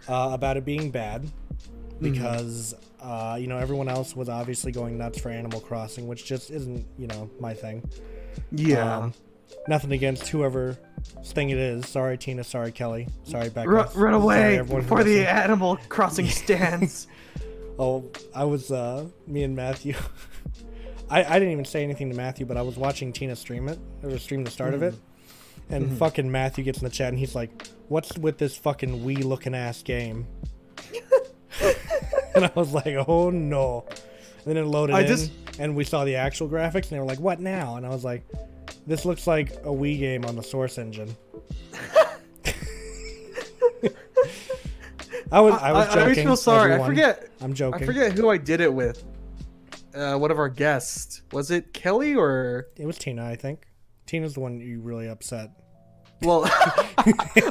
uh, about it being bad because uh, you know everyone else was obviously going nuts for Animal Crossing, which just isn't you know my thing. Yeah. Um, Nothing against whoever thing it is. Sorry, Tina. Sorry, Kelly. Sorry, Becca. Run, run away who before the. Animal Crossing stands. Oh, I was uh me and Matthew. I, I didn't even say anything to Matthew, but I was watching Tina stream it or stream the start of it, and fucking Matthew gets in the chat and he's like, "What's with this fucking Wii looking ass game?" and I was like, "Oh no!" And then it loaded I in, just- and we saw the actual graphics, and they were like, "What now?" And I was like, "This looks like a Wii game on the Source engine." I was I was I, joking. I always feel sorry. everyone. I forget. I'm joking. I forget who I did it with. Uh, one of our guests. Was it Kelly or? It was Tina, I think. Tina's the one you really upset. Well,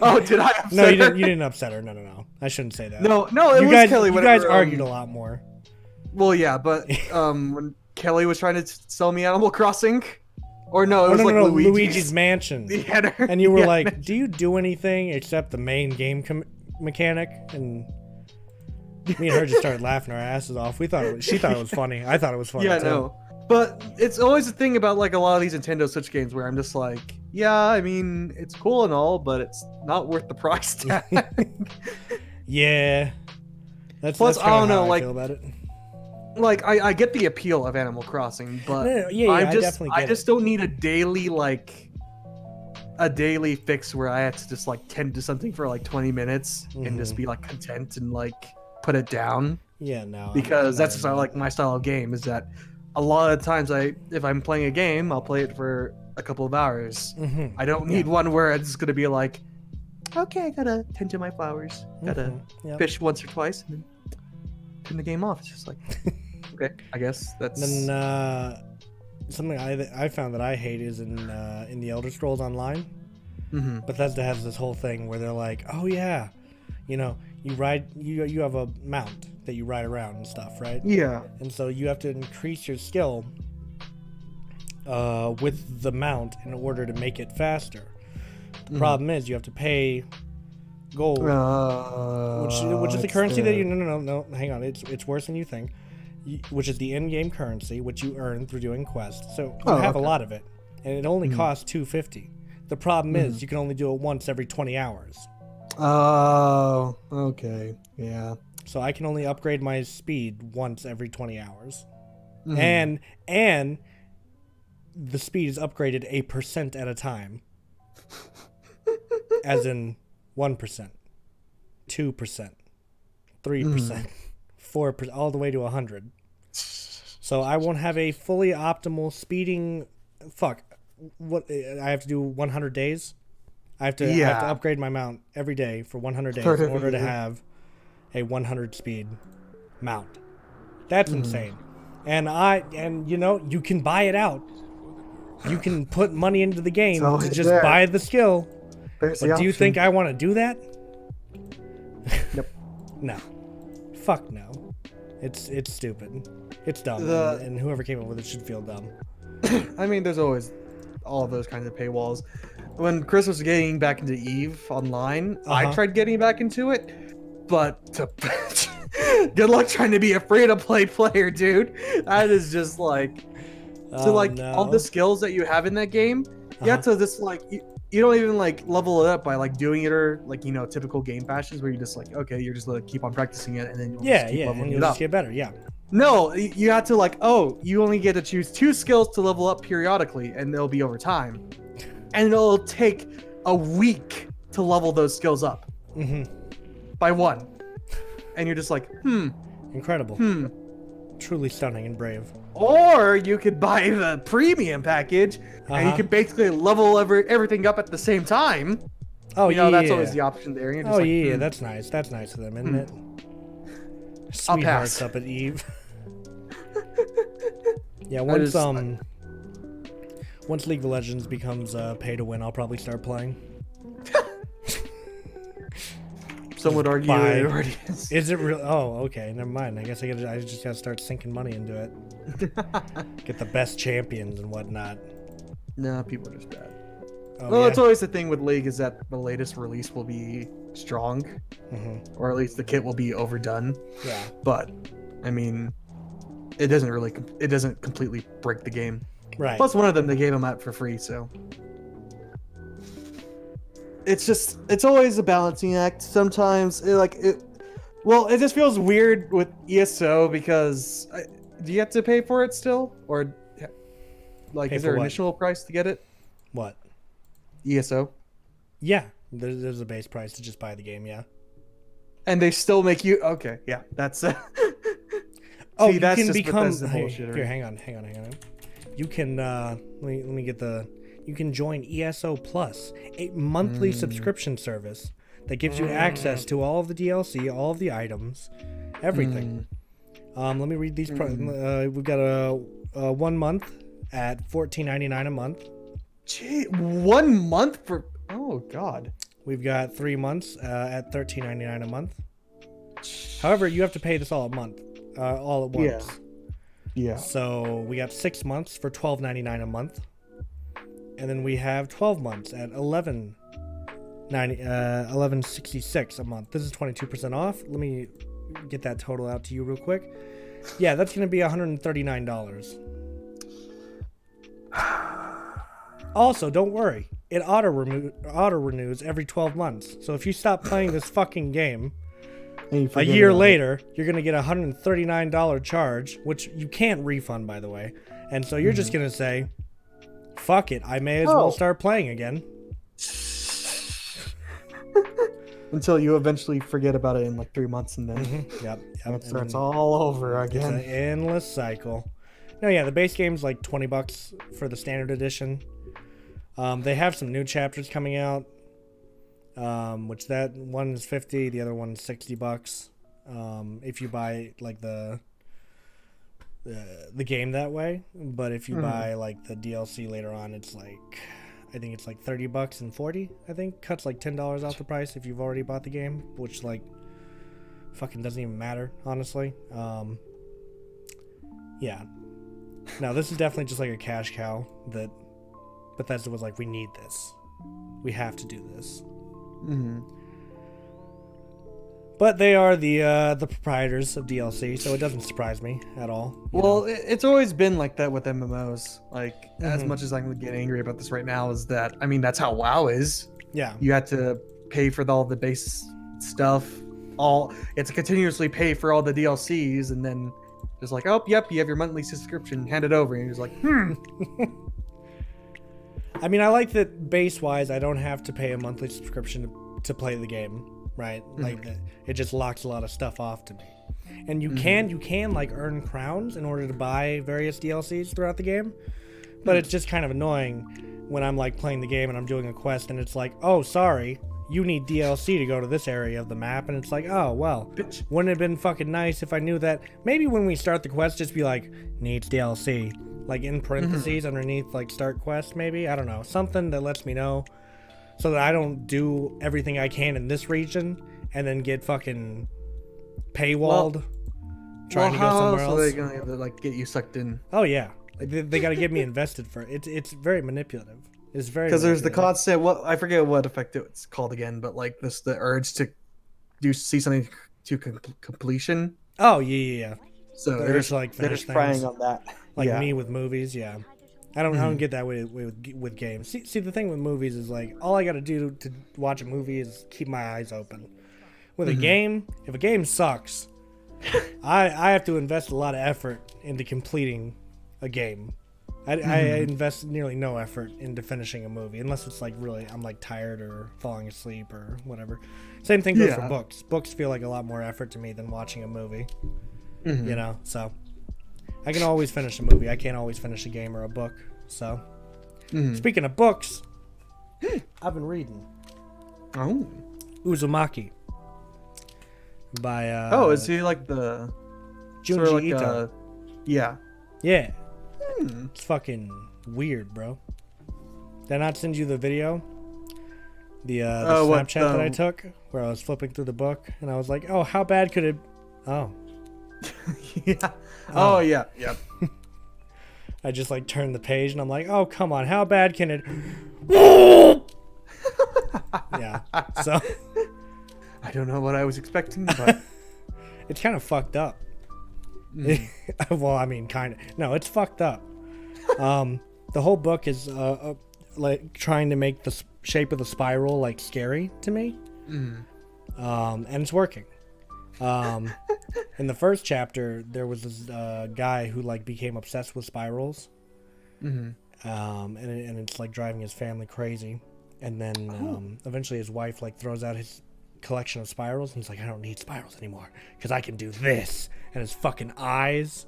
oh, did I upset No, you her? didn't. You didn't upset her. No, no, no. I shouldn't say that. No, no, it you was guys. Kelly. you whenever, guys argued um, a lot more. Well, yeah, but um, when Kelly was trying to sell me Animal Crossing, or no, it Oh, was no, like no, no, Luigi's, Luigi's Mansion. And you were Yeah, like, "Do you do anything except the main game com- mechanic?" And me and her just started laughing our asses off. We thought it was, she thought it was funny. I thought it was funny. yeah, too. no. But it's always the thing about like a lot of these Nintendo Switch games where I'm just like, yeah, I mean, it's cool and all, but it's not worth the price tag. Yeah. That's, Plus, that's I don't know, like, about it. like I, I get the appeal of Animal Crossing, but No, no, yeah, yeah, I'm I just definitely I just it. don't need a daily like a daily fix where I have to just like tend to something for like 20 minutes and Mm-hmm. just be like content and like put it down Yeah, no. Because that's just like my style of game is that a lot of times I if I'm playing a game I'll play it for a couple of hours. Mhm. I don't need one where it's gonna be like, okay, I gotta tend to my flowers, gotta Mhm. Yep. fish once or twice, and then turn the game off. It's just like, okay, I guess that's. Then uh, something I I found that I hate is in uh, in the Elder Scrolls Online. Mhm. Bethesda has this whole thing where they're like, "Oh yeah, you know, you ride you you have a mount that you ride around and stuff, right? Yeah. And so you have to increase your skill uh, with the mount in order to make it faster. The problem is you have to pay gold, Uh, which which is the currency that you no no no no hang on it's it's worse than you think, which is the in-game currency which you earn through doing quests. So you Oh, have a lot of it, and it only costs two fifty. The problem is you can only do it once every twenty hours. Oh, okay. Yeah. So I can only upgrade my speed once every 20 hours. Mhm. And and the speed is upgraded a percent at a time. As in 1%, 2%, 3%, 4%, all the way to 100. So I won't have a fully optimal speeding fuck. What I have to do 100 days? I have to, I have to upgrade my mount every day for 100 days in order to have a 100 speed mount. That's Hmm. insane. And I and you know you can buy it out. You can put money into the game So to just there. buy the skill. There's But the do you think I want to do that? Nope. No. Fuck no. It's it's stupid. It's dumb. The- and, and whoever came up with it should feel dumb. I mean, there's always all those kinds of paywalls. When Chris was getting back into Eve online, I Uh-huh. tried getting back into it, but to, good luck trying to be a free to play player, dude. That is just like to Oh, like all the skills that you have in that game. You have Uh-huh. to just like you, you don't even like level it up by like doing it or like you know typical game fashions where you just like okay you're just like keep on practicing it and then you'll Yeah, yeah, leveling and you'll just get better. Yeah. No, you have to like, oh, you only get to choose two skills to level up periodically, and they'll be over time. And it'll take a week to level those skills up hmm by one. And you're just like, hmm, Incredible. hmm. Truly stunning and brave. Or you could buy the premium package, and you Uh-huh. basically level every, everything up at the same time. Oh you know, yeah. that's always the option there. Oh like, yeah, hmm. that's nice. That's nice of them, isn't it? I'll Sweethearts up at Eve. yeah, once just- um, once League of Legends becomes uh, pay to win, I'll probably start playing. Some would argue buy- it already is. Is it real? Oh, okay. Never mind. I guess I gotta. I just gotta start sinking money into it. Get the best champions and whatnot. no, people are just bad. Oh, well, yeah? that's always the thing with League is that the latest release will be strong, Mhm. or at least the kit will be overdone. yeah. But I mean, it doesn't really com- it doesn't completely break the game. Right. Plus, one of them they gave them out for free, so it's just it's always a balancing act. Sometimes it, like it, well, it just feels weird with ESO because I, do you have to pay for it still, or like Pay is there an initial price to get it? What? ESO, Yeah, there's, there's a base price to just buy the game. Yeah. and they still make you okay. Yeah, that's. Uh, Oh, See, you that's can just become. Hey, bullshit, here, hang on, hang on, hang on. You can. Uh, let me let me get the. You can join ESO Plus, a monthly Mm. subscription service that gives you access to all of the DLC, all of the items, everything. Mm. Um, let me read these. Pro- uh, we've got a, a one month at fourteen ninety nine a month. Gee, one month for oh god. We've got three months uh, at thirteen ninety nine a month. However, you have to pay this all a month, uh, all at once. Yeah. Yeah. So we got six months for twelve ninety nine a month, and then we have twelve months at eleven ninety uh, eleven sixty six a month. This is twenty two percent off. Let me get that total out to you real quick. Yeah, that's gonna be one hundred and thirty nine dollars. Also, don't worry. It auto auto renews every twelve months. So if you stop playing this fucking game, a year about it. later, you're gonna get a hundred and thirty nine dollar charge, which you can't refund, by the way. And so you're just gonna say, "Fuck it, I may as Oh. well start playing again." until you eventually forget about it in like three months, and then Yep, yep. it starts all over again. It's an endless cycle. No, yeah, the base game's like twenty bucks for the standard edition. Um, they have some new chapters coming out, um, which that one is fifty, the other one's sixty bucks. Um, if you buy like the the, the game that way, but if you Mhm. buy like the DLC later on, it's like I think it's like thirty bucks and forty. I think cuts like ten dollars off the price if you've already bought the game, which like fucking doesn't even matter honestly. Um, yeah. Now this is definitely just like a cash cow that Bethesda was like, we need this. We have to do this. Mhm. But they are the uh, the proprietors of DLC, so it doesn't surprise me at all. Well, know? it's always been like that with MMOs. Like, as Mhm. much as I'm getting angry about this right now, is that I mean that's how WoW is. yeah, You have to pay for all the base stuff. All it's continuously pay for all the DLCs, and then just like, oh, yep, you have your monthly subscription, hand it over, and you're just like, hmm. I mean, I like that base wise, I don't have to pay a monthly subscription to, to play the game, right? Mm-hmm. Like, it- it just locks a lot of stuff off to me. And you mm-hmm. can you can like earn crowns in order to buy various DLCs throughout the game, but mm. it's just kind of annoying when I'm like playing the game and I'm doing a quest and it's like, oh, sorry, you need DLC to go to this area of the map, and it's like, oh well, Bitch. wouldn't it have been fucking nice if I knew that? Maybe when we start the quest, just be like, needs DLC, like in mm-hmm. parentheses underneath, like start quest, maybe I don't know, something that lets me know, so that I don't do everything I can in this region and then get fucking paywalled trying well, to go somewhere else are they gonna like get you sucked in? Oh yeah, like, they, they got to get me invested for it. It's it's very manipulative. It's very Because there's the constant. What I forget what effect it's called again, but like this, the urge to do see something to com- completion. Oh yeah, yeah, yeah. So The they're just to, like, they're just preying things. on that. like yeah. me with movies yeah i don't i don't mm-hmm. get that way, with, with games. See, see the thing with movies is like all i gotta do to watch a movie is keep my eyes open. With a mm-hmm. game if a game sucks i i have to invest a lot of effort into completing a game. I, I mm-hmm. invest nearly no effort into finishing a movie unless it's like really i'm like tired or falling asleep or whatever. Same thing goes for books. Books feel like a lot more effort to me than watching a movie Mm-hmm. you know so i can always finish a movie i can't always finish a game or a book so Mhm. speaking of books i've been reading Oh. uzumaki by uh oh, is he like the junji sort of like ito uh, yeah. yeah Hmm. it's fucking weird bro did i not send you the video the uh the Oh, what, snapchat that i took where i was flipping through the book and i was like oh how bad could it oh yeah. Oh, yeah. Yep. I just like turn the page and I'm like, oh come on, how bad can it? yeah. So I don't know what I was expecting, but it's kind of fucked up. well, I mean, kind of. No, it's fucked up. Um, the whole book is uh, uh, like trying to make the shape of the spiral like scary to me. Mm. Um, and it's working. Um, in the first chapter, there was this uh, guy who like became obsessed with spirals. Mhm. Um, and, it, and it's like driving his family crazy. And then um, eventually his wife like throws out his collection of spirals and he's like, I don't need spirals anymore because I can do this. And his fucking eyes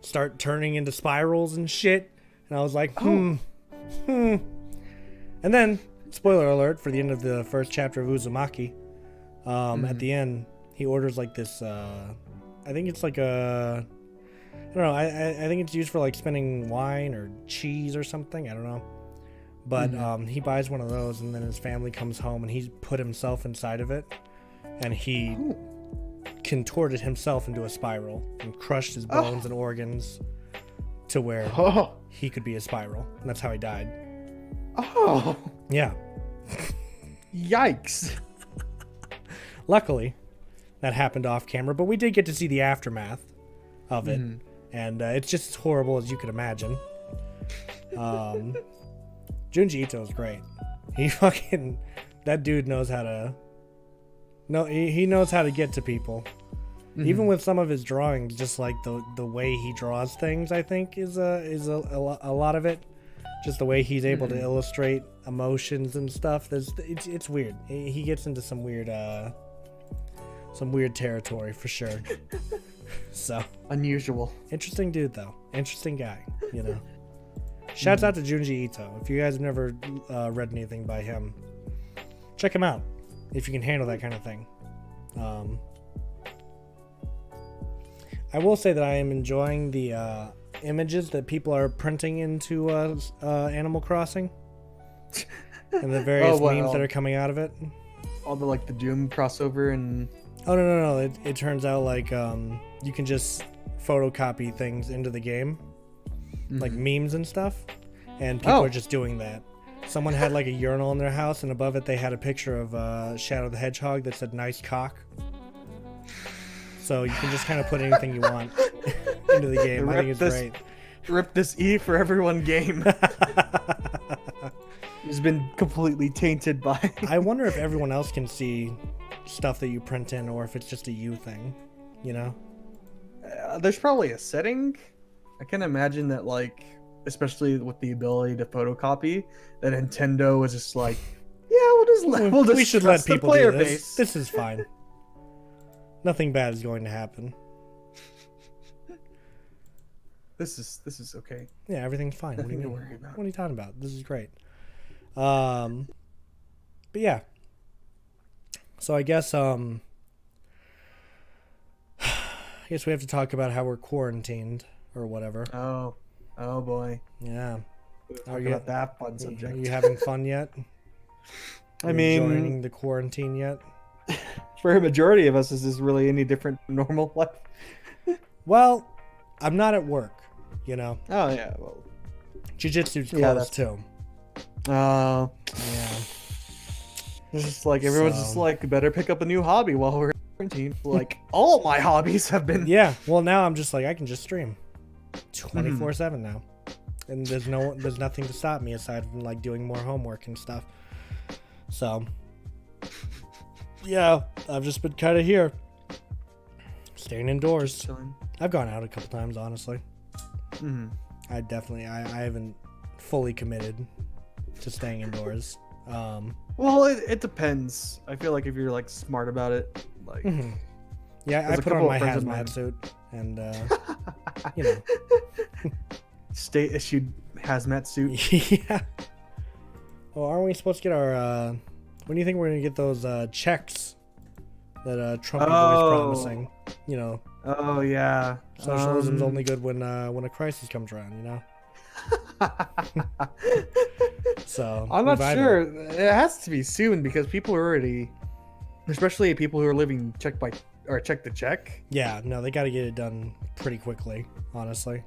start turning into spirals and shit. And I was like, hmm, hmm. And then, spoiler alert for the end of the first chapter of Uzumaki. Um, At the end, he orders like this. Uh, I think it's like a. I don't know. I, I I think it's used for like spinning wine or cheese or something. I don't know. But um, he buys one of those, and then his family comes home, and he's put himself inside of it, and he contorted himself into a spiral and crushed his bones and organs to where Oh. he could be a spiral. And that's how he died. Oh. Yeah. Yikes. Luckily, that happened off camera, but we did get to see the aftermath of it, Mhm. and uh, it's just as horrible as you could imagine. Um, Junji Ito is great. He fucking that dude knows how to. No, he, he knows how to get to people. Even with some of his drawings, just like the the way he draws things, I think is a is a, a, a lot of it. Just the way he's able to illustrate emotions and stuff. There's it's it's weird. He he gets into some weird uh some weird territory for sure. so Unusual. interesting dude though. Interesting guy. You know. Shouts out to Junji Ito. If you guys have never uh, read anything by him, check him out. If you can handle that kind of thing. Um, I will say that I am enjoying the uh, images that people are printing into uh, uh, Animal Crossing, and the various Oh, memes that are coming out of it. All the like the Doom crossover and Oh no no no! It, it turns out like um, you can just photocopy things into the game, like memes and stuff, and people Oh. are just doing that. Someone had like a urinal in their house, and above it they had a picture of uh, Shadow the Hedgehog that said "nice cock." So you can just kind of put anything you want into the game. I think it's this- great. rip this E for everyone game. It's been completely tainted by. I wonder if everyone else can see stuff that you print in, or if it's just a you thing. You know? Uh, there's probably a setting. I can imagine that, like, especially with the ability to photocopy, that Nintendo was just like, yeah, we'll just let we'll just we should let people player do this. base. This is fine. Nothing bad is going to happen. This is this is okay. Yeah, everything's fine. What do you Nothing mean? about. What are you talking about? This is great. Um, but yeah. So I guess um, I guess we have to talk about how we're quarantined or whatever. Oh, oh boy. Yeah. Talk you- about that fun Are you having fun yet? I Are mean, joining the quarantine yet? for a majority of us, is this really any different from normal life? Well, I'm not at work. You know, Oh yeah. Well. jujitsu's closed Yeah, that's- too. Uh, Yeah. It's just like everyone's just like better pick up a new hobby while we're in quarantine. Like all my hobbies have been. Yeah. Well, now I'm just like I can just stream 24 seven now, and there's no there's nothing to stop me aside from like doing more homework and stuff. So, yeah, I've just been kind of here, staying indoors. I've gone out a couple times, honestly. Mhm. I definitely I, I haven't fully committed to staying indoors. Um, Well, it, it depends. I feel like if you're like smart about it, like mhm. Yeah, I put on my of friends of mine. hazmat suit, and uh, you know. state issued hazmat suit. yeah. Well, aren't we supposed to get our? uh When do you think we're gonna get those uh checks that uh Trump is Oh. promising? You know, Oh yeah. socialism's Um, only good when uh when a crisis comes around. You know. So I'm not sure. It has to be soon because people are already, especially people who are living check by or check to check. Yeah, no, they got to get it done pretty quickly. Honestly,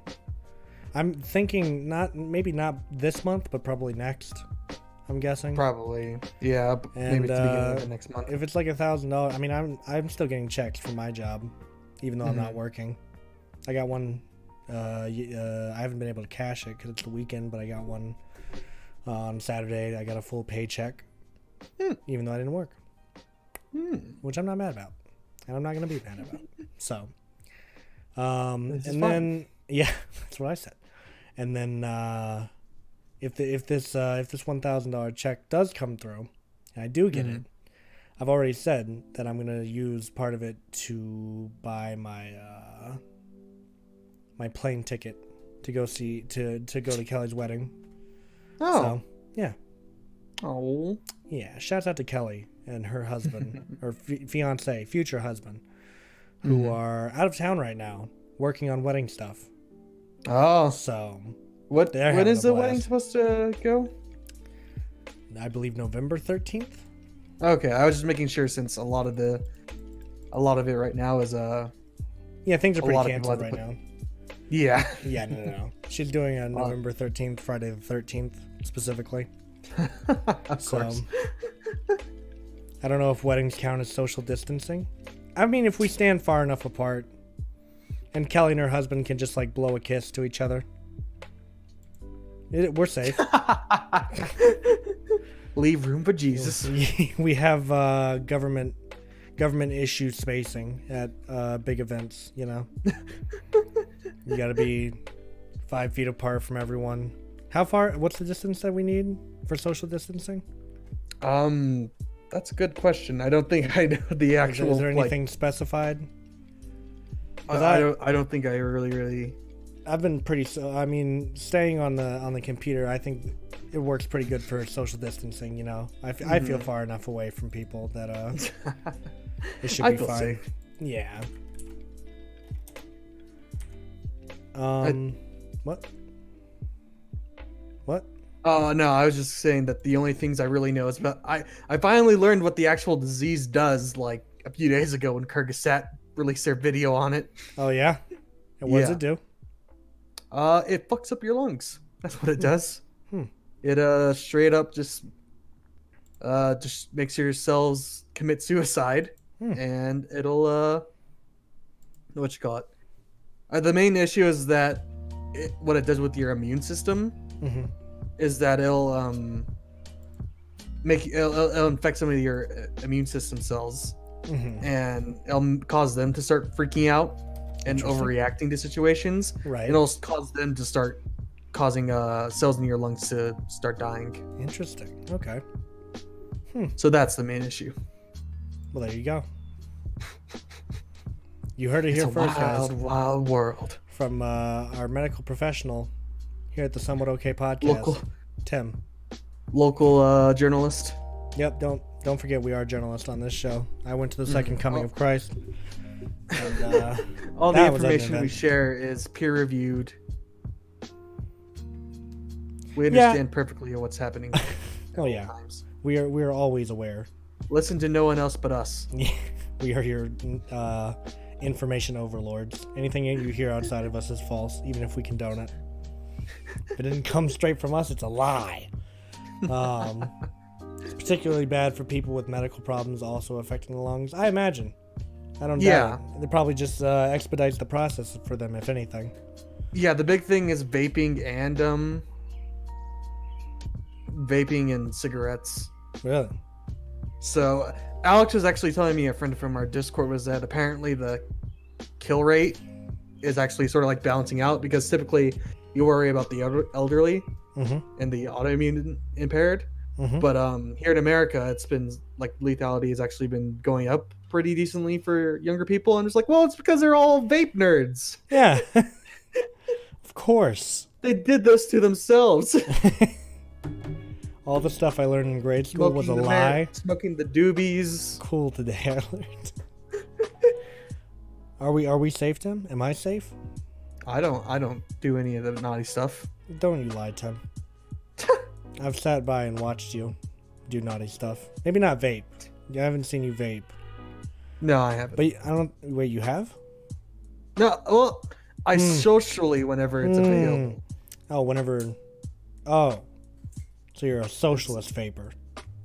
I'm thinking not maybe not this month, but probably next. I'm guessing. Probably. Yeah. maybe And, beginning uh, of the next month. If it's like a thousand dollars, I mean, I'm I'm still getting checks from my job, even though I'm not Mhm. working. I got one. Uh, uh, I haven't been able to cash it because it's the weekend, but I got one on Saturday, I got a full paycheck, even though I didn't work, which I'm not mad about, and I'm not gonna be mad about. So, um, and fun. then yeah, that's what I said. And then uh, if the, if this uh, if this one thousand dollar check does come through, and I do get Mm-hmm. it, I've already said that I'm gonna use part of it to buy my uh, my plane ticket to go see to to go to Kelly's wedding. Oh. So yeah, Oh. yeah. Shouts out to Kelly and her husband or fi- fiance, future husband, who Mm-hmm. are out of town right now working on wedding stuff. Oh. So What when is the wedding supposed to go? I believe November thirteenth. Okay, I was just making sure since a lot of the a lot of it right now is uh Yeah, things are pretty lot of people canceled right to now. Yeah. Yeah, no, no, no. She's doing a November thirteenth, Friday the thirteenth specifically. of So course. I don't know if weddings count as social distancing. I mean, if we stand far enough apart, and Kelly and her husband can just like blow a kiss to each other, it, we're safe. Leave room for Jesus. we, we have uh, government government issue spacing at uh, big events. You know, you got to be five feet apart from everyone. How far? What's the distance that we need for social distancing? Um that's a good question. I don't think I know the actual is there like, anything specified? I, I I- don't I don't think I really really I've been pretty. So I mean, staying on the on the computer, I think it works pretty good for social distancing. You know, I, f- I Mm-hmm. feel far enough away from people that uh, it should be fine. safe. Yeah. Um, what? What? Uh no, I was just saying that the only things I really know is about I I finally learned what the actual disease does like a few days ago when Kurzgesagt released their video on it. Oh yeah. And what does it do? Uh, it fucks up your lungs. That's what it does. Hmm. It uh straight up just uh just makes your cells commit suicide, Hmm. and it'll uh what you call it. Uh, the main issue is that it, what it does with your immune system hmm is that it'll um make it'll, it'll infect some of your uh, immune system cells hmm and it'll cause them to start freaking out and overreacting to situations Right. it'll cause them to start causing uh, cells in your lungs to start dying. Interesting. Okay. So that's the main issue. Well, there you go. You heard it It's here first, guys. wild, wild world. from uh, our medical professional here at the Somewhat Okay podcast, Local, Tim. local uh, journalist. Yep, don't don't forget we are journalists on this show. I went to the second coming Oh. of Christ. And, uh, All the That was an information we share is peer reviewed. We Yeah. understand perfectly what's happening. oh yeah, times. we are we are always aware. Listen to no one else but us. we are your uh, information overlords. Anything you hear outside of us is false, even if we condone it. If it didn't come straight from us, it's a lie. Um, it's particularly bad for people with medical problems also affecting the lungs. I imagine. I don't Yeah. it. It probably just uh, expedites the process for them, if anything. Yeah, the big thing is vaping and um, vaping and cigarettes. Really? So Alex was actually telling me a friend from our Discord was that apparently the kill rate is actually sort of like balancing out because typically you worry about the elderly Mm-hmm. and the autoimmune impaired, Mhm. but um here in America it's been like lethality has actually been going up pretty decently for younger people and it's like well it's because they're all vape nerds. Yeah. of course. They did this to themselves. All the stuff I learned in grade school was a lie. smoking the doobies. Cool today, I learned. Are we are we safe, Tim? Am I safe? I don't I don't do any of the naughty stuff. Don't you lie, Tim. I've sat by and watched you do naughty stuff. Maybe not vape. I haven't seen you vape. No, I haven't. But I don't wait, you have? No, well, I Hmm. socially whenever it's available. Mm. Oh, whenever Oh. So you're a socialist vapor.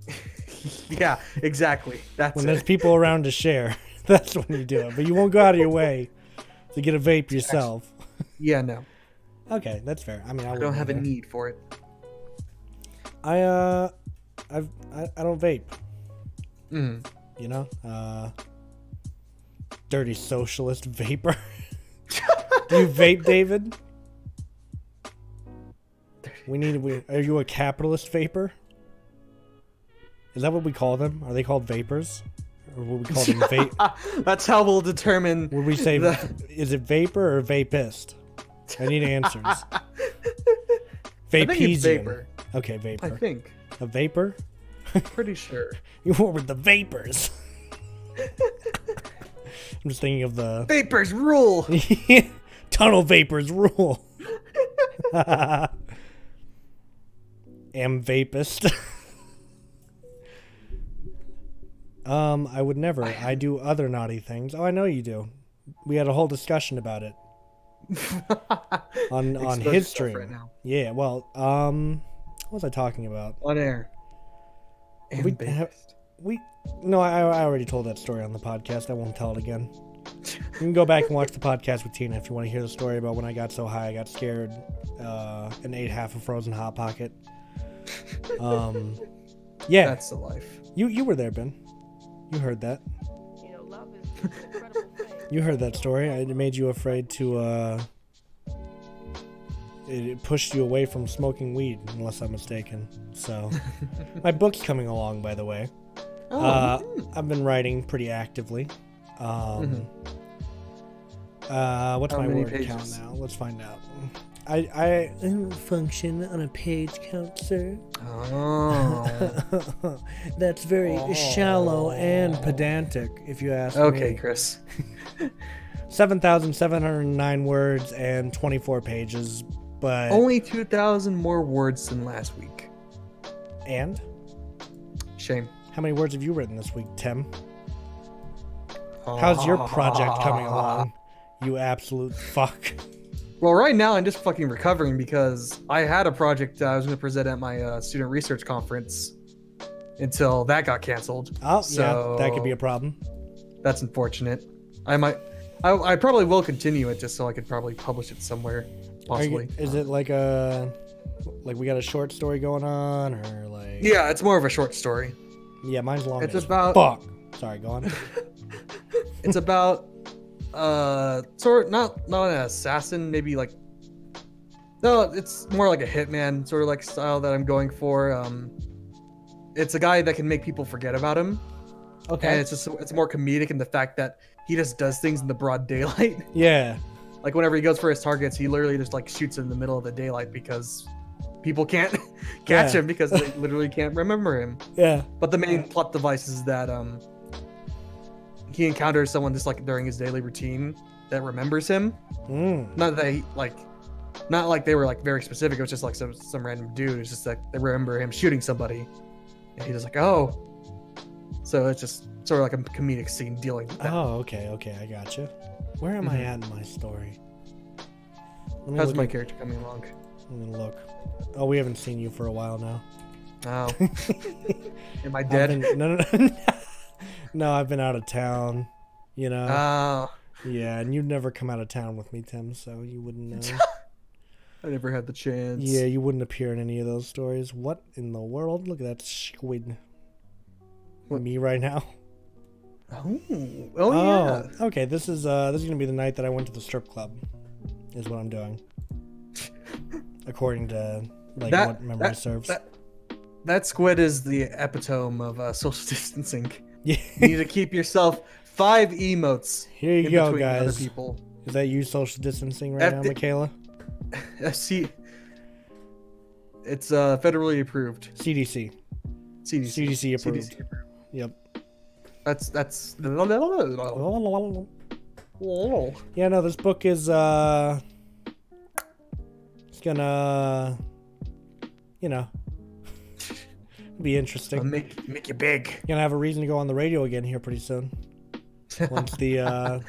Yeah, exactly. That's When it. there's people around to share, that's when you do it. But you won't go out of your way to get a vape yourself. Yeah, no, Okay, that's fair. I mean, I, I don't have a need for it. I uh, I've I, I don't vape. Mm. You know, uh, dirty socialist vapor. Do you vape, David? We need. We, are you a capitalist vapor? Is that what we call them? Are they called vapors, or would we call them vape? That's how we'll determine. Would we say the- is it vapor or vapist? I need answers. I think it's Vapesian. vapor. Okay, vapor. I think. A vapor? Pretty sure. You were with the vapors. I'm just thinking of the Vapors rule. tunnel vapors rule. Am vapist. um, I would never. I do other naughty things. Oh, I know you do. We had a whole discussion about it on on his stream. right now. Yeah. Well, um, what was I talking about? On air. And We vapist. have- We no, I, I already told that story on the podcast. I won't tell it again. You can go back and watch the podcast with Tina if you want to hear the story about when I got so high I got scared uh, and ate half a frozen hot pocket. Um, yeah, That's the life. you you were there, Ben. You heard that. You know, love is an incredible thing. You heard that story. It made you afraid to. Uh, it it pushed you away from smoking weed, unless I'm mistaken. So, my book's coming along, by the way. Oh, Uh, I've been writing pretty actively. Um, uh, what's How my many word count now? Let's find out. I, I function on a page count, sir. oh. That's very oh. shallow and pedantic, if you ask okay, me. Okay, Chris. 7,709 words and 24 pages, but. Only 2,000 more words than last week. and? Shame. How many words have you written this week, Tim? How's your project coming along? You absolute fuck. Well, right now I'm just fucking recovering because I had a project I was going to present at my uh, student research conference until that got canceled. Oh, yeah, that could be a problem. That's unfortunate. I might. I, I probably will continue it just so I could probably publish it somewhere, Are you- possibly. is it like a like we got a short story going on or like Yeah, it's more of a short story. yeah mine's long It's about- fuck sorry go on It's about uh sort not not an assassin, maybe like no, it's more like a hitman sort of like style that I'm going for. Um it's a guy that can make people forget about him. And okay it's just it's more comedic in the fact that he just does things in the broad daylight. yeah like whenever he goes for his targets, he literally just like shoots in the middle of the daylight because people can't catch Yeah. him because they literally can't remember him. yeah But the main plot device is that um he encounters someone just like during his daily routine that remembers him. mm. Not that he like not like they were like very specific, it was just like some some random dude. It's just like they remember him shooting somebody. And he's just like, oh. So it's just sort of like a comedic scene dealing with that. oh okay okay i gotcha where am i at in my story How's my at- character coming along? let me look oh we haven't seen you for a while now Oh. Am I dead? been- no no no no i've been out of town you know Oh. yeah and you'd never come out of town with me tim so you wouldn't know I never had the chance. Yeah, you wouldn't appear in any of those stories. What in the world? Look at that squid. What? Me right now. Oh, oh, yeah. okay. This is uh this is gonna be the night that I went to the strip club. Is what I'm doing. According to like That- what memory that- serves. that- That squid is the epitome of uh, social distancing. Yeah. You need to keep yourself five emotes Here you go, guys. people. Is that you social distancing right F- now, Michaela? See, it's uh, federally approved. CDC. CDC. CDC approved. CDC approved. Yep. That's that's. Yeah, no, this book is uh it's gonna you know be interesting. Make make you big. You're Gonna have a reason to go on the radio again here pretty soon. Once the uh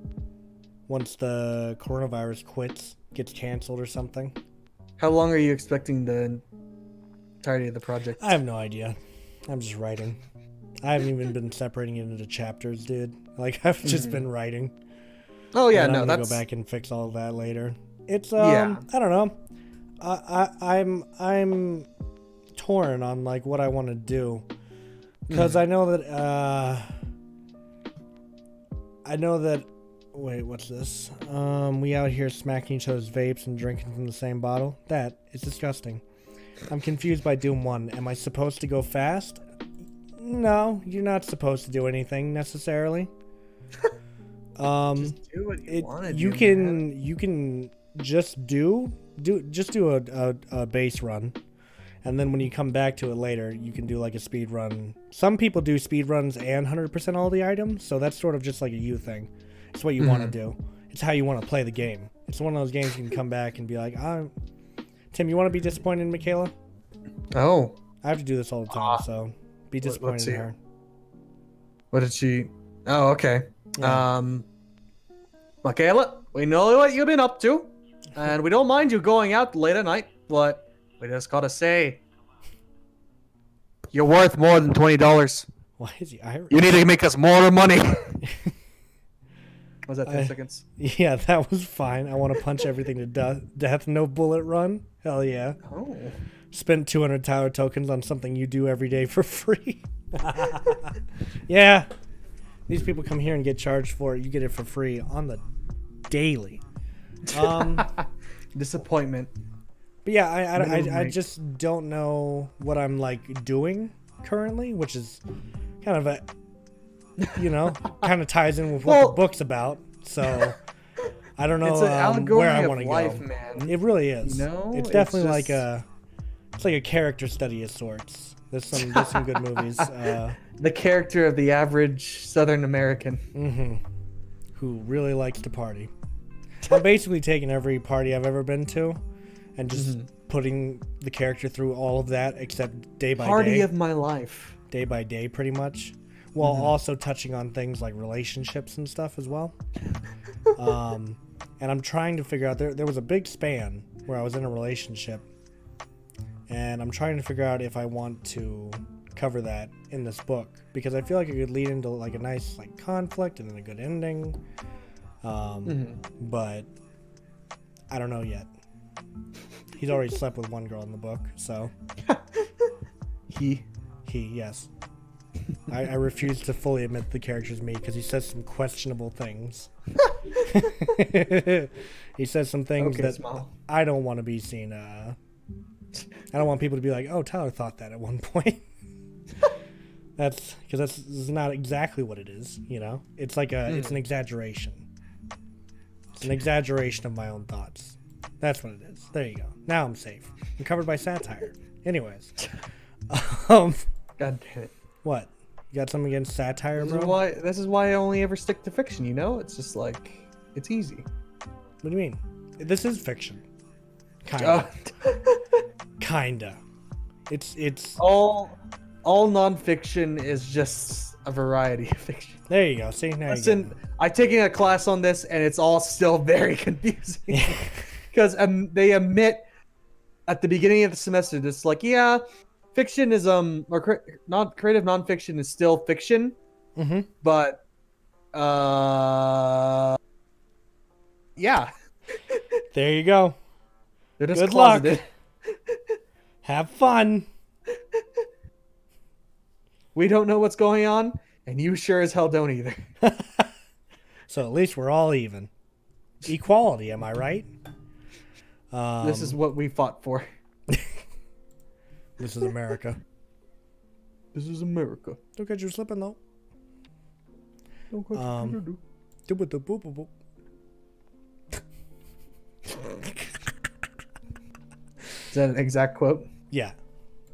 once the coronavirus quits, gets canceled or something. How long are you expecting the entirety of the project? I have no idea. I'm just writing. I haven't even been separating it into chapters, dude. Like I've just been writing. oh yeah, no, I'm that's go back and fix all of that later. It's um, Yeah. I don't know. I, I I'm I'm torn on like what I want to do because I know that uh, I know that. Wait, what's this? Um, we out here smacking each other's vapes and drinking from the same bottle. That is disgusting. I'm confused by Doom One. Am I supposed to go fast? No, you're not supposed to do anything necessarily. Um, Do what you it, want to you do. can man. you can just do do just do a, a, a base run and then when you come back to it later you can do like a speed run. Some people do speed runs and 100% all the items so that's sort of just like a you thing. It's what you want to do. It's how you want to play the game. It's one of those games you can come back and be like ah, tim you want to be disappointed in michaela? Oh, i have to do this all the time so be disappointed in her. What did she? Oh, okay. Yeah. Um, Michaela, we know what you've been up to, and we don't mind you going out late at night, but we just gotta say, you're worth more than twenty dollars. why is he irish You need to make us more money. Was that ten I- seconds? yeah that was fine i want to punch everything to death death no bullet run hell yeah Oh. spent 200 tower tokens on something you do every day for free. yeah. These people come here and get charged for it. You get it for free on the daily. Um, but yeah, I, I, Minimum I, I just don't know what I'm like doing currently, which is kind of a, you know, kind of ties in with what Well- the book's about. So I don't know It's an um, allegory where I of want to life, go. man. It really is. You know, it's it's definitely like a, it's like a character study of sorts. There's some, there's some good movies. Uh, The character of the average Southern American. hmm who really likes to party. I'm basically taking every party I've ever been to, and just putting the character through all of that, except day by Party day, of my life. day by day, pretty much, while also touching on things like relationships and stuff as well. um, and I'm trying to figure out there. There was a big span where I was in a relationship, and I'm trying to figure out if I want to cover that in this book because I feel like it could lead into like a nice like conflict and then a good ending. Um, But I don't know yet. He's already slept with one girl in the book, so He. he yes. I, I refuse to fully admit the character's me because he says some questionable things. he says some things Okay, that smile. I don't want to be seen. Uh, I don't want people to be like, "Oh, Tyler thought that at one point." that's because that's, that's not exactly what it is. You know, it's like a it's an exaggeration. It's an exaggeration of my own thoughts. That's what it is. There you go. Now I'm safe. I'm covered by satire. Anyways, um, God damn it. what? You got something against satire, This bro? is why. This is why I only ever stick to fiction. You know, it's just like it's easy. What do you mean? This is fiction. Kinda. Kinda. It's it's. all, all nonfiction is just a variety of fiction. There you go. See now. Listen. I taking a class on this, and it's all still very confusing because um, they admit at the beginning of the semester, it's like, yeah, fiction is um or cre- not creative nonfiction is still fiction, Mhm. but uh, yeah, There you go. they're just Good luck. Have fun. We don't know what's going on, and you sure as hell don't either. So at least we're all even. Equality, am I right? Um, this is what we fought for. this is America. This is America. Look at you slipping though. Don't go- Um, Do it, do boop, boop, boop. Is that an exact quote? Yeah,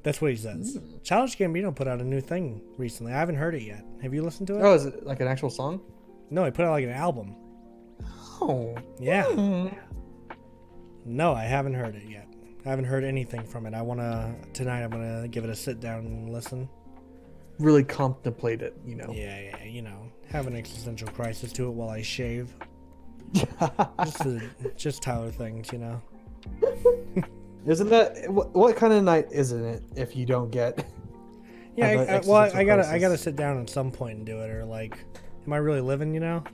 that's what he says. Childish Gambino put out a new thing recently. I haven't heard it yet. Have you listened to it? Oh, is it like an actual song? No, he put out like an album. Oh. Yeah. No, I haven't heard it yet. I haven't heard anything from it. I wanna tonight. I'm gonna give it a sit down and listen. Really contemplate it, you know. Yeah, yeah, you know, have an existential crisis to it while I shave. just, the, just Tyler things, you know. Isn't that what, what kind of night isn't it if you don't get? Yeah, I, I, well, I gotta, I gotta sit down at some point and do it, or like, am I really living? You know?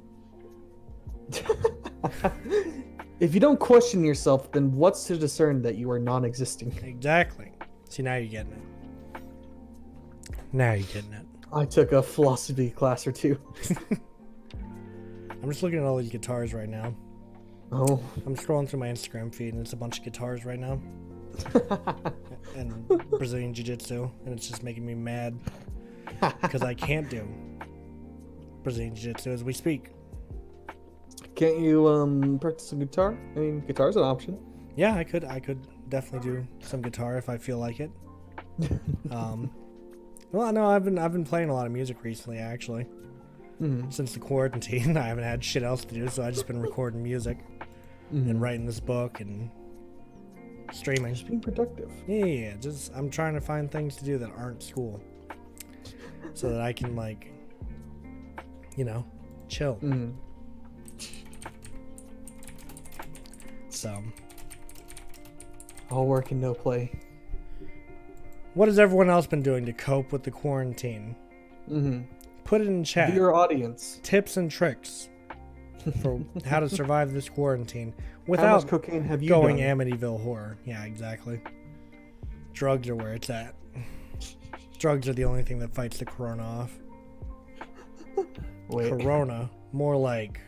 If you don't question yourself, then what's to discern that you are non-existing? Exactly. See, now you're getting it. Now you're getting it. I took a philosophy class or two. I'm just looking at all these guitars right now. Oh. I'm scrolling through my Instagram feed and it's a bunch of guitars right now. and Brazilian Jiu Jitsu, and it's just making me mad because I can't do Brazilian Jiu Jitsu as we speak. Can't you um practice some guitar? I mean, guitar's an option. Yeah, I could. I could definitely do some guitar if I feel like it. um, well, no, I've been I've been playing a lot of music recently. Actually, Mhm. since the quarantine, I haven't had shit else to do, so I've just been recording music and writing this book and streaming. Just being productive. Yeah, yeah, yeah, just I'm trying to find things to do that aren't school, so that I can like, you know, chill. Mm. So, All work and no play. what has everyone else been doing to cope with the quarantine? Mm-hmm. Put it in chat. Your audience, tips and tricks for how to survive this quarantine without cocaine have you going done? Amityville horror. Yeah, exactly. Drugs are where it's at. Drugs are the only thing that fights the corona off. Wait, Corona, more like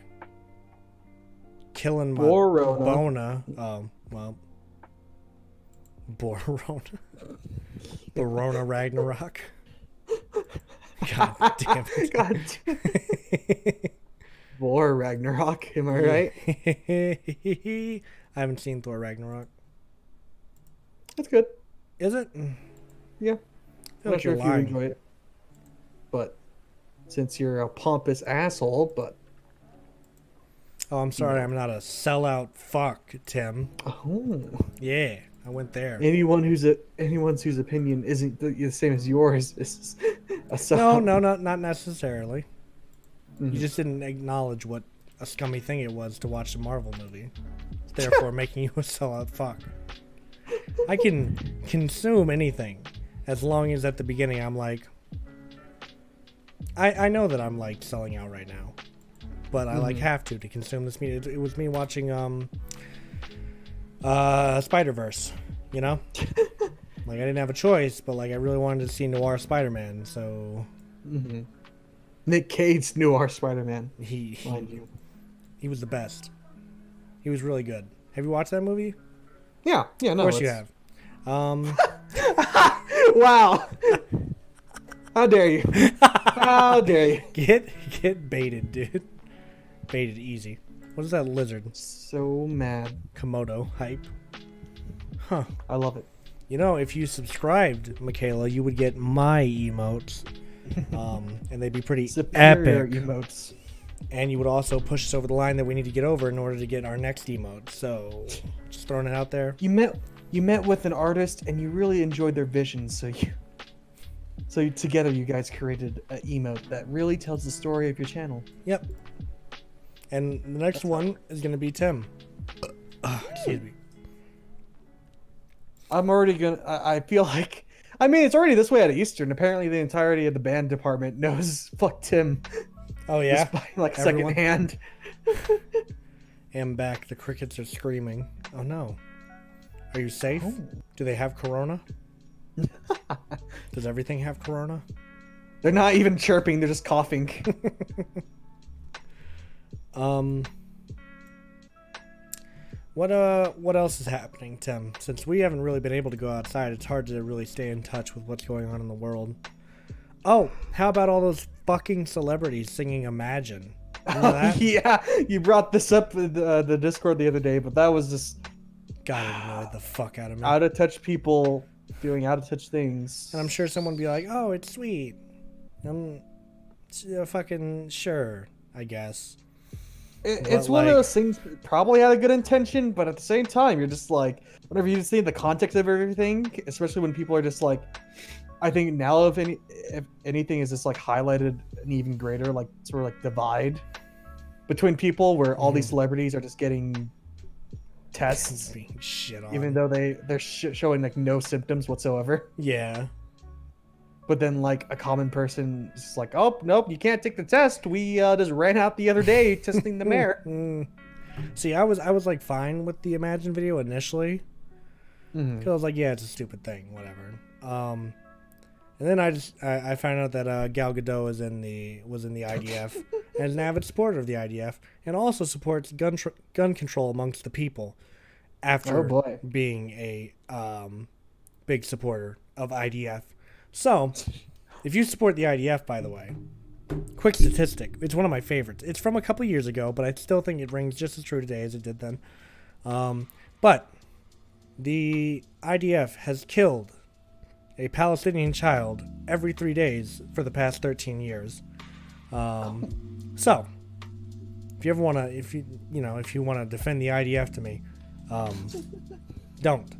killing my Borona. bona. Oh, well. Borona. Borona Ragnarok. God damn it. God damn. War Ragnarok, am I right? I haven't seen Thor Ragnarok. That's good. Is it? Mm. Yeah. I feel Not sure you're if you enjoy it. But since you're a pompous asshole, but Oh, I'm sorry. I'm not a sellout fuck, Tim. oh, Yeah, I went there. anyone who's a anyone whose opinion isn't the, the same as yours is a No, sellout. no, not not necessarily. Mhm. You just didn't acknowledge what a scummy thing it was to watch the Marvel movie. Therefore, making you a sellout fuck. I can consume anything as long as at the beginning I'm like, I I know that I'm like selling out right now, but I like have to to consume this media. It, it was me watching um uh Spider Verse, you know. like I didn't have a choice, but like I really wanted to see Noir Spider Man, so Mhm. Nick Cage's noir Spider-Man, he mind you. he was the best. He was really good. Have you watched that movie? Yeah, yeah, no. Of course you have. Um, Wow. How dare you? How dare you? get get baited, dude. Baited easy. What is that lizard? So mad. Komodo hype. Huh. I love it. You know, if you subscribed, Michaela, you would get my emotes. Um, and they'd be pretty Superior epic. emotes. And you would also push us over the line that we need to get over in order to get our next emote. So, just throwing it out there. You met you met with an artist and you really enjoyed their vision, so you so you, together you guys created an emote that really tells the story of your channel. Yep. And the next one is going to be Tim. Excuse me. I'm already gonna. I, I feel like. I mean, it's already this way at Eastern. Apparently, the entirety of the band department knows fuck Tim. Oh, yeah? Just by, like Everyone? secondhand. am back. The crickets are screaming. Oh no. Are you safe? Oh. Do they have corona? Does everything have corona? They're not even chirping. They're just coughing. Um What uh what else is happening, Tim? Since we haven't really been able to go outside, it's hard to really stay in touch with what's going on in the world. Oh, how about all those fucking celebrities singing Imagine? That? yeah, you brought this up in the, uh, the Discord the other day, but that was just God, annoyed the fuck out of me. out of touch people doing out of touch things. And I'm sure someone would be like, "Oh, it's sweet." I'm uh, fucking sure, I guess. It- it's one like- of those things probably had a good intention, but at the same time, you're just like, whenever you see in the context of everything, especially when people are just like, I think now if any if anything is just like highlighted an even greater like sort of like divide between people where all these Mhm. celebrities are just getting tests, Being shit on. even though they they're sh- showing like no symptoms whatsoever. yeah, But then like a common person is like, oh nope, you can't take the test. We uh, just ran out the other day testing the mayor. See, I was I was like fine with the Imagine video initially. Mhm. 'cause I was like, yeah, it's a stupid thing, whatever. Um, And then I just I, I found out that uh, Gal Gadot is in the was in the IDF and is an avid supporter of the IDF and also supports gun tr- gun control amongst the people. After Oh, being a um, big supporter of IDF, so if you support the IDF, by the way, quick statistic, it's one of my favorites. It's from a couple years ago, but I still think it rings just as true today as it did then. Um, but the IDF has killed a Palestinian child every three days for the past 13 years. Um, so, if you ever want to, if you, you know, if you want to defend the IDF to me, um, don't.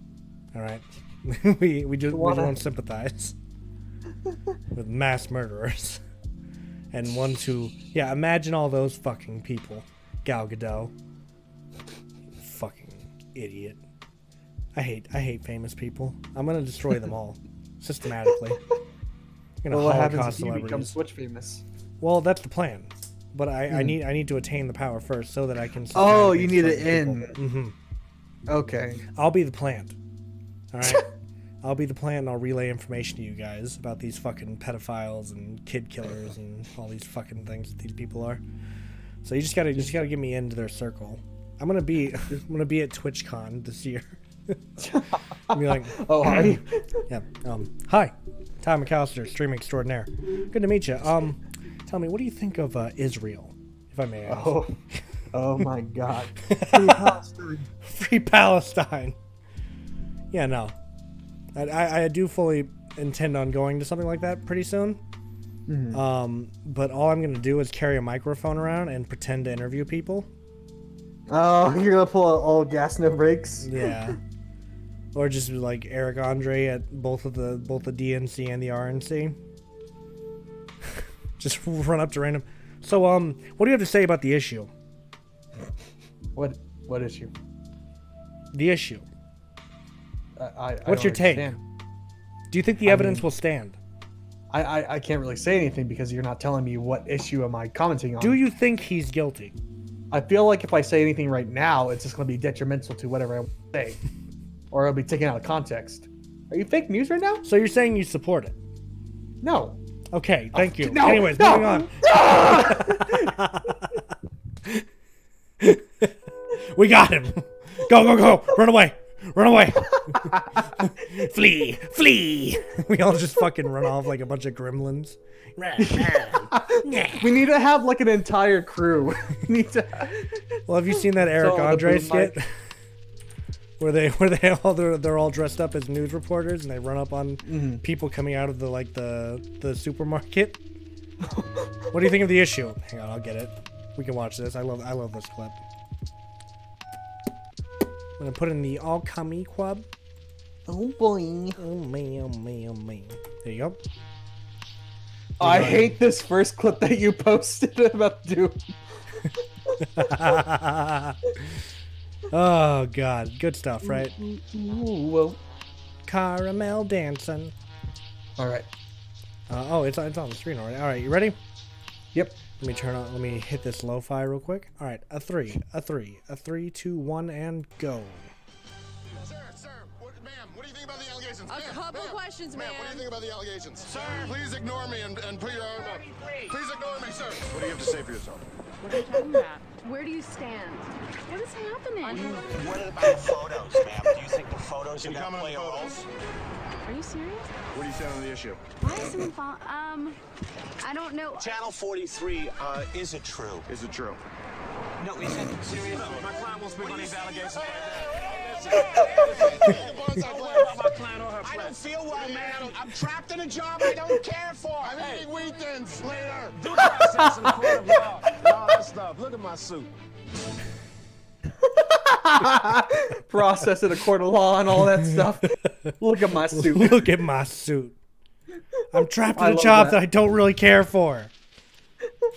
All right. we, we just we don't sympathize with mass murderers and ones who, yeah, imagine all those fucking people. Gal Gadot. Fucking idiot. I hate I hate famous people. I'm gonna destroy them all systematically. I'm gonna Well, what happens if you become. Switch famous? Well, that's the plan. But I, I need I need to attain the power first so that I can. Hmm. Oh, you need it it in. hmm Okay. I'll be the plant. All right. I'll be the plant and I'll relay information to you guys about these fucking pedophiles and kid killers and all these fucking things that these people are. So you just gotta you just gotta get me into their circle. I'm gonna be I'm gonna be at TwitchCon this year. Be like, Oh, are you? yeah. Um, hi, Ty McAlister, streaming extraordinaire. Good to meet you. Um, tell me, what do you think of uh, Israel, if I may ask? Oh, oh my God. Free Palestine. Free Palestine. Yeah, no. I, I, I do fully intend on going to something like that pretty soon. Um, but all I'm gonna do is carry a microphone around and pretend to interview people. Oh, you're gonna pull out all gas no brakes. Yeah. or just like Eric Andre at both of the both the DNC and the RNC. just run up to random. So um, what do you have to say about the issue? What? What issue? The issue. I, I, I What's your take? understand. Do you think the I evidence mean- will stand? I, I I can't really say anything because you're not telling me what issue am I commenting on. Do you think he's guilty? I feel like if I say anything right now, it's just gonna be detrimental to whatever I say, or it'll be taken out of context. Are you fake news right now? So you're saying you support it? No. Okay, oh, thank you. no, Anyways, no. moving on. we got him. Go, go, go. Run away. Run away. flee. Flee. We all just fucking run off like a bunch of gremlins. We need to have like an entire crew. we need to. Well, have you seen that Eric all the Andre skit? Where they where they all they're, they're all dressed up as news reporters and they run up on Mm-hmm. people coming out of the like the the supermarket. what do you think of the issue? Hang on, I'll get it. We can watch this. I love I love this clip. I'm gonna put in the all kami quab. Oh boy. Oh man, oh man, oh man. There you go. I hate this first clip that you posted about Doom. oh god, good stuff, right? Ooh, well. Caramel dancing. All right. Uh, oh, it's it's on the screen already. All right, you ready? Yep. Let me turn on. Let me hit this lo-fi real quick. All right, a three, a three, a three, two, one, and go. Sir, sir, what, ma'am, what do you think about the allegations? A couple ma'am, questions, ma'am. What do you think about the allegations? Sir, please ignore me and, and put your arm up. Please ignore me, sir. What do you have to say for yourself? What are you talking about? Where do you stand? What is happening? What about the photos, ma'am? Do you think the photos are Can you going to play a role? photos? Are you serious? What do you stand on the issue? Why is someone follow- Um, I don't know. Channel 43, uh, is it true? Is it true? No, is it serious? My client will speak on these allegations I don't feel well, man. I'm trapped in a job I don't care for. I'm eating weekends later. Due process in the court of law and all that stuff. Look at my suit. Process in a court of law and all that stuff. Look at my suit. Look at my suit. I'm trapped in I a job that. that. I don't really care for.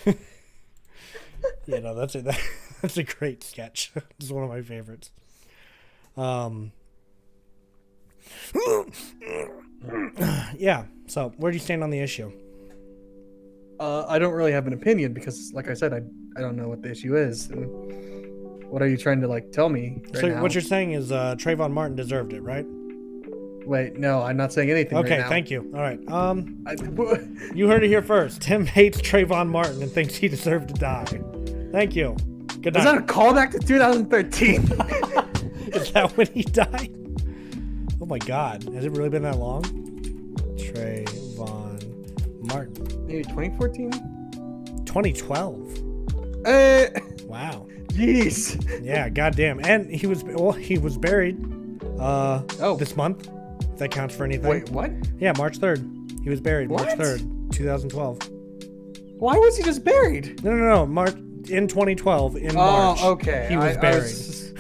yeah, no, that's a that, that's a great sketch. it's one of my favorites. Um. yeah. So, where do you stand on the issue? Uh, I don't really have an opinion because, like I said, I I don't know what the issue is. And what are you trying to like tell me right so, now? what you're saying is uh, Trayvon Martin deserved it, right? Wait, no, I'm not saying anything. Okay, right now. thank you. All right. Um, I, you heard it here first. Tim hates Trayvon Martin and thinks he deserved to die. Thank you. Good Is that a callback to 2013? Is that when he died? Oh my god. Has it really been that long? Trayvon Martin. Maybe 2014. 2012. Uh, Wow. jeez. Yeah, goddamn. And he was well, he was buried uh Oh. this month. If that counts for anything. Wait, what? Yeah, March 3rd. He was buried March 3rd, 2012. Why was he just buried? No, no, no. March in 2012 in Oh, March. okay. He was I, buried. I was,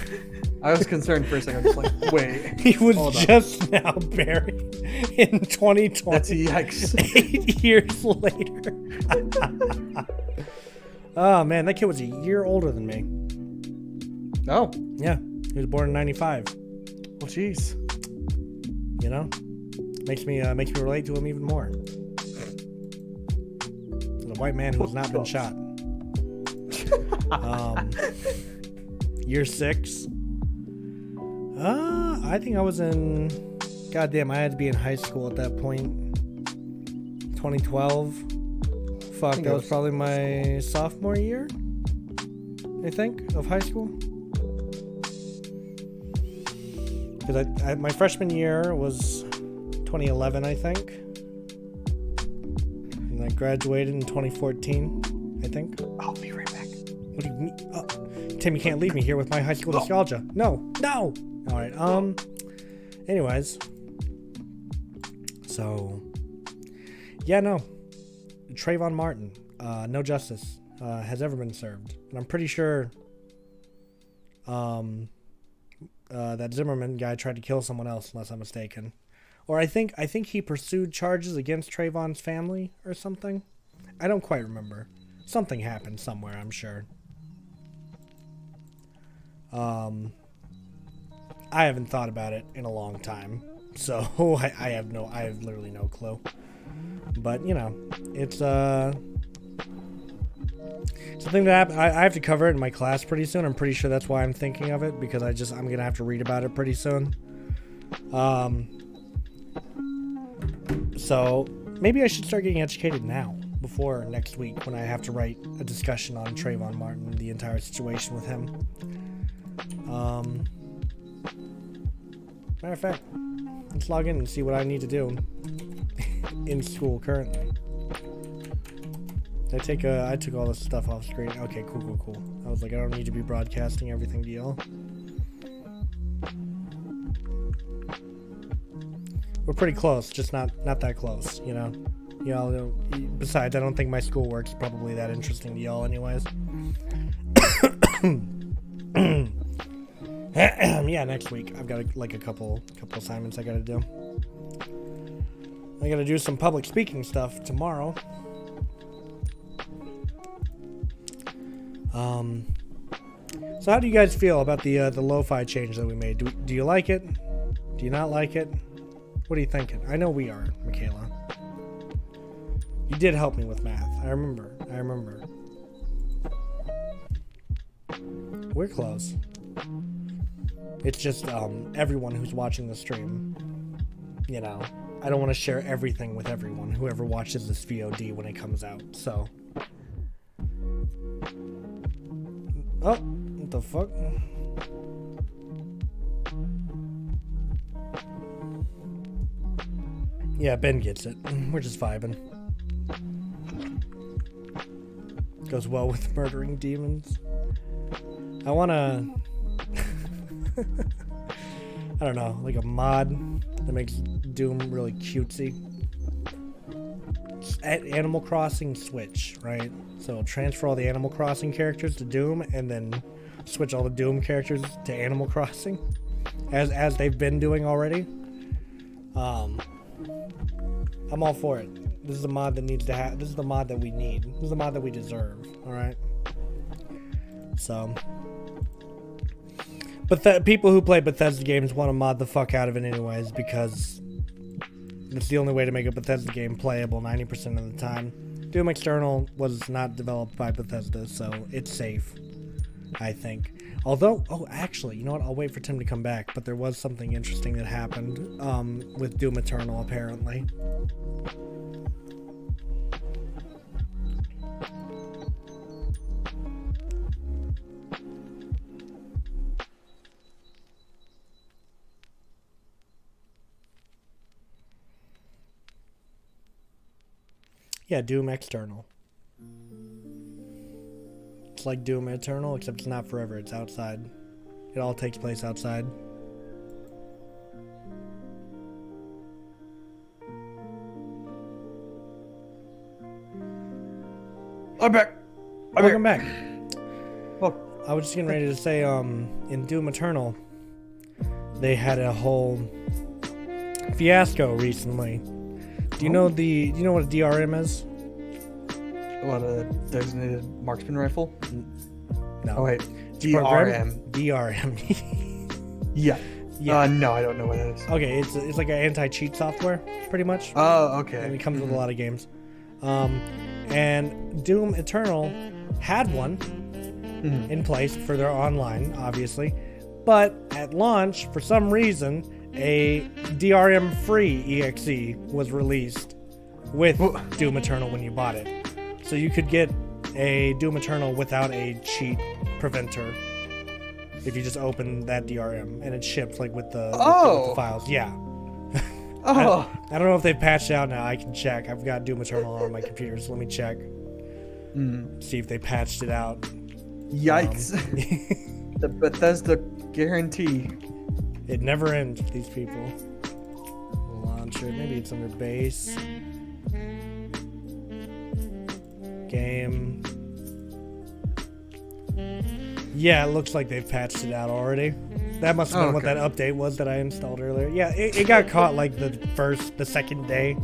I was concerned for a second. I was like, wait. he was just now buried in 2020. That's yikes. eight years later. oh man, that kid was a year older than me. Oh, Yeah, he was born in '95. well, jeez. You know, makes me uh, makes me relate to him even more. The white man who has not been shot. Um, year six. Uh, I think I was in. Goddamn, I had to be in high school at that point. 2012. Fuck, that was was- probably my sophomore year. I think of high school. Because I, I, my freshman year was 2011, I think. And I graduated in 2014, I think. I'll be right back. What do you mean? Oh, Tim, you can't leave me here with my high school nostalgia. No, no. All right. Um. Anyways. So. Yeah, no. Trayvon Martin, uh, no justice uh, has ever been served, and I'm pretty sure. Um. Uh, that Zimmerman guy tried to kill someone else, unless I'm mistaken, or I think I think he pursued charges against Trayvon's family or something. I don't quite remember. Something happened somewhere, I'm sure. Um, I haven't thought about it in a long time, so I, I have no, I have literally no clue. But you know, it's uh something that. I, I have to cover it in my class pretty soon. I'm pretty sure that's why I'm thinking of it because I just I'm gonna have to read about it pretty soon. Um, so maybe I should start getting educated now before next week when I have to write a discussion on Trayvon Martin, the entire situation with him. Um, matter of fact, let's log in and see what I need to do in school currently. I take uh, I took all this stuff off screen. Okay, cool, cool, cool. I was like, I don't need to be broadcasting everything to y'all. We're pretty close, just not not that close, you know. Y'all. Besides, I don't think my schoolwork's probably that interesting to y'all, anyways. yeah, next week I've got a, like a couple couple assignments I got to do. I got to do some public speaking stuff tomorrow. Um, so how do you guys feel about the uh, the lo-fi change that we made? Do, do you like it? Do you not like it? What are you thinking? I know we are, Michaela. You did help me with math. I remember. I remember. We're close. It's just um, everyone who's watching the stream. You know, I don't want to share everything with everyone. Whoever watches this VOD when it comes out. So. Oh, what the fuck? Yeah, Ben gets it. We're just vibing. Goes well with murdering demons. I wanna. I don't know, like a mod that makes Doom really cutesy. At Animal Crossing Switch, right? So transfer all the Animal Crossing characters to Doom, and then switch all the Doom characters to Animal Crossing, as as they've been doing already. Um, I'm all for it. This is the mod that needs to have. This is the mod that we need. This is the mod that we deserve. All right. So, but people who play Bethesda games want to mod the fuck out of it anyways because it's the only way to make a Bethesda game playable 90% of the time. Doom External was not developed by Bethesda, so it's safe. I think. Although, oh, actually, you know what? I'll wait for Tim to come back. But there was something interesting that happened um, with Doom Eternal, apparently. Yeah, Doom External. It's like Doom Eternal, except it's not forever. It's outside. It all takes place outside. I'm back. I'm Welcome back. Well, I was just getting ready to say, um, in Doom Eternal, they had a whole fiasco recently. Do you know the? Do you know what a DRM is? what a designated marksman rifle? No. Oh wait, It's a program- DRM. DRM. Yeah. Yeah. Uh, no, I don't know what that is. okay, it's it's like an anti-cheat software, pretty much. Oh, okay. and it comes with a lot of games. Um, and Doom Eternal had one in place for their online, obviously, but at launch, for some reason, a DRM free EXE was released with Doom Eternal when you bought it. So you could get a Doom Eternal without a cheat preventer if you just open that DRM and it ships like with the, with the- with Oh. the files. Yeah. Oh, I don't know if they've patched out now. I can check. I've got Doom Eternal on my computer, so let me check. Mm. See if they patched it out. yikes! Um, the Bethesda guarantee. It never ends with these people. Launcher. Maybe it's under base. Game. Yeah, it looks like they've patched it out already. That must have been Oh, what that update was that I installed earlier. Yeah, it, it got caught like the first, the second day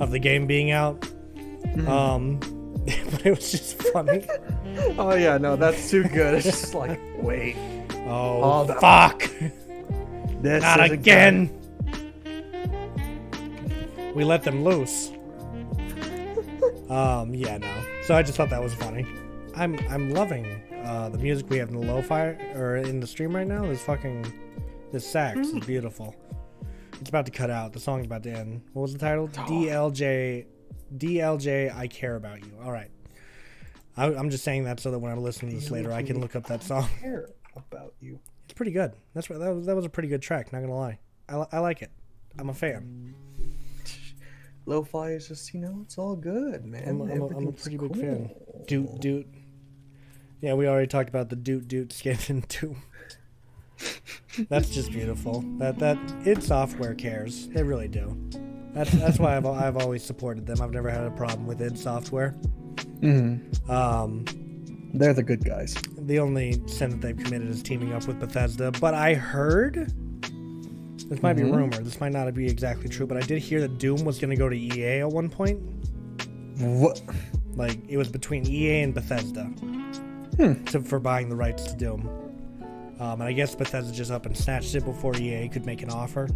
of the game being out. Mm-hmm. Um, but it was just funny. Oh yeah, no, that's too good. It's just like, wait, Oh, Oh, fuck! This Not again! We let them loose. um, yeah, no. So I just thought that was funny. I'm I'm loving uh, the music we have in the lo-fi or in the stream right now. This fucking this sax is beautiful. It's about to cut out. The song's about to end. What was the title? DLJ DLJ I care about you. All right. I, I'm just saying that so that when I listen to this later, I can look up that song. I Care about you. It's pretty good. That's what that was. That was a pretty good track. Not gonna lie. I, I like it. I'm a fan. Lo-fi is just, you know, it's all good, man. I'm, a- I'm, a, I'm a pretty big fan. Doot doot. Yeah, we already talked about the doot doot skin in Doom. That's just beautiful. That that id Software cares. They really do. That's that's why I've I've always supported them. I've never had a problem with id Software. Mhm. Um, They're the good guys. The only sin that they've committed is teaming up with Bethesda. But I heard this might be rumor. This might not be exactly true, but I did hear that Doom was going to go to EA at one point. What? Like it was between EA and Bethesda to, for buying the rights to Doom. Um, and I guess Bethesda just up and snatched it before EA could make an offer.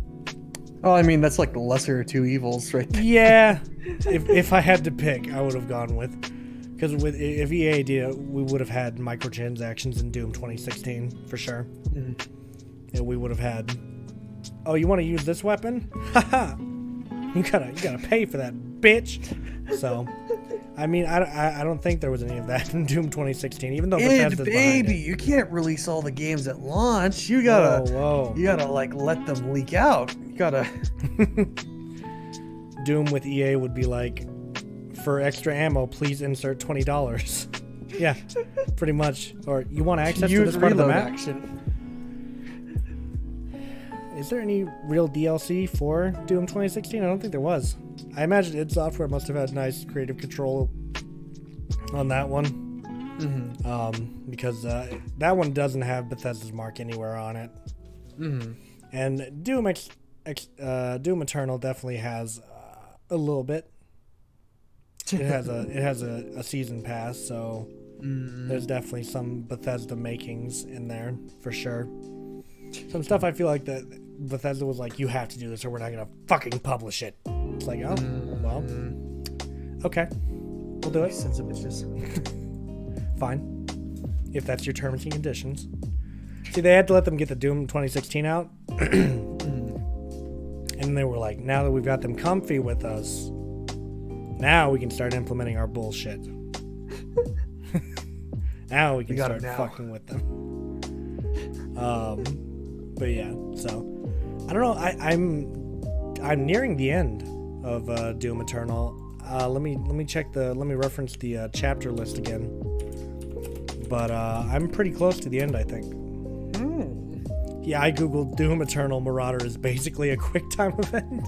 Oh, I mean, that's like the lesser of two evils, right there. Yeah, if, if I had to pick, I would have gone with because with if EA did, it, we would have had microtransactions in Doom 2016 for sure. Mm-hmm. And we would have had. Oh, you want to use this weapon? Haha! you gotta you gotta pay for that, bitch. So, I mean, I, I, I don't think there was any of that in Doom 2016, even though behind baby, it. you can't release all the games at launch. You gotta, Whoa, whoa. you gotta like let them leak out. You gotta. Doom with EA would be like, for extra ammo, please insert twenty dollars. yeah, pretty much. Or you want access to use this part of the map? action. Is there any real DLC for Doom 2016? I don't think there was. I imagine id Software must have had nice creative control on that one. Mm-hmm. Um, because uh, that one doesn't have Bethesda's mark anywhere on it. Mm-hmm. And Doom Ex- Ex- uh, Doom Eternal definitely has uh, a little bit. It has a it has a, a season pass, so mm-hmm. there's definitely some Bethesda makings in there for sure. Some stuff I feel like that Bethesda was like, you have to do this or we're not gonna fucking publish it. It's like, oh well, mm-hmm. okay, we'll do it. Sons of bitches. Fine, if that's your terms and conditions. See, they had to let them get the Doom 2016 out. Mm-hmm. and they were like, now that we've got them comfy with us, now we can start implementing our bullshit. now we can it start fucking with them. Um, but yeah, so I don't know. I, I'm I'm nearing the end of uh, Doom Eternal. Uh, let me let me check the let me reference the uh, chapter list again. But uh, I'm pretty close to the end, I think. Yeah, I googled Doom Eternal Marauder is basically a quick time event.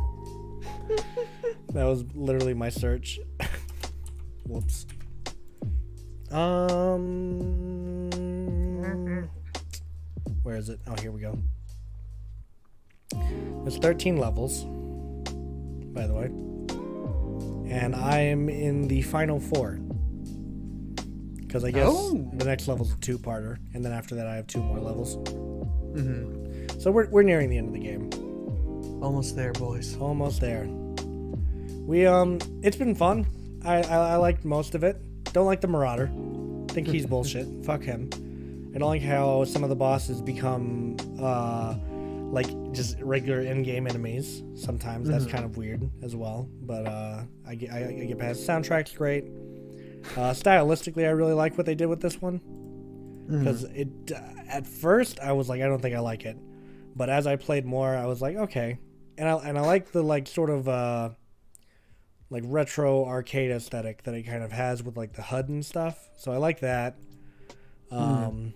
that was literally my search. Whoops. Um, where is it? Oh, here we go. There's 13 levels, by the way, and I am in the final four. Because I guess Oh. the next level's a two-parter, and then after that I have two more levels. Mhm. So we're, we're nearing the end of the game. Almost there, boys. Almost there. We um, it's been fun. I I, I liked most of it. Don't like the Marauder. Think he's bullshit. Fuck him. I don't like how some of the bosses become uh, like just regular in-game enemies. Sometimes that's kind of weird as well. But uh, I get I, I get past. Soundtrack's great. Uh, stylistically, I really like what they did with this one because it uh, at first I was like I don't think I like it, but as I played more, I was like okay, and I and I like the like sort of uh like retro arcade aesthetic that it kind of has with like the HUD and stuff. So I like that. Um,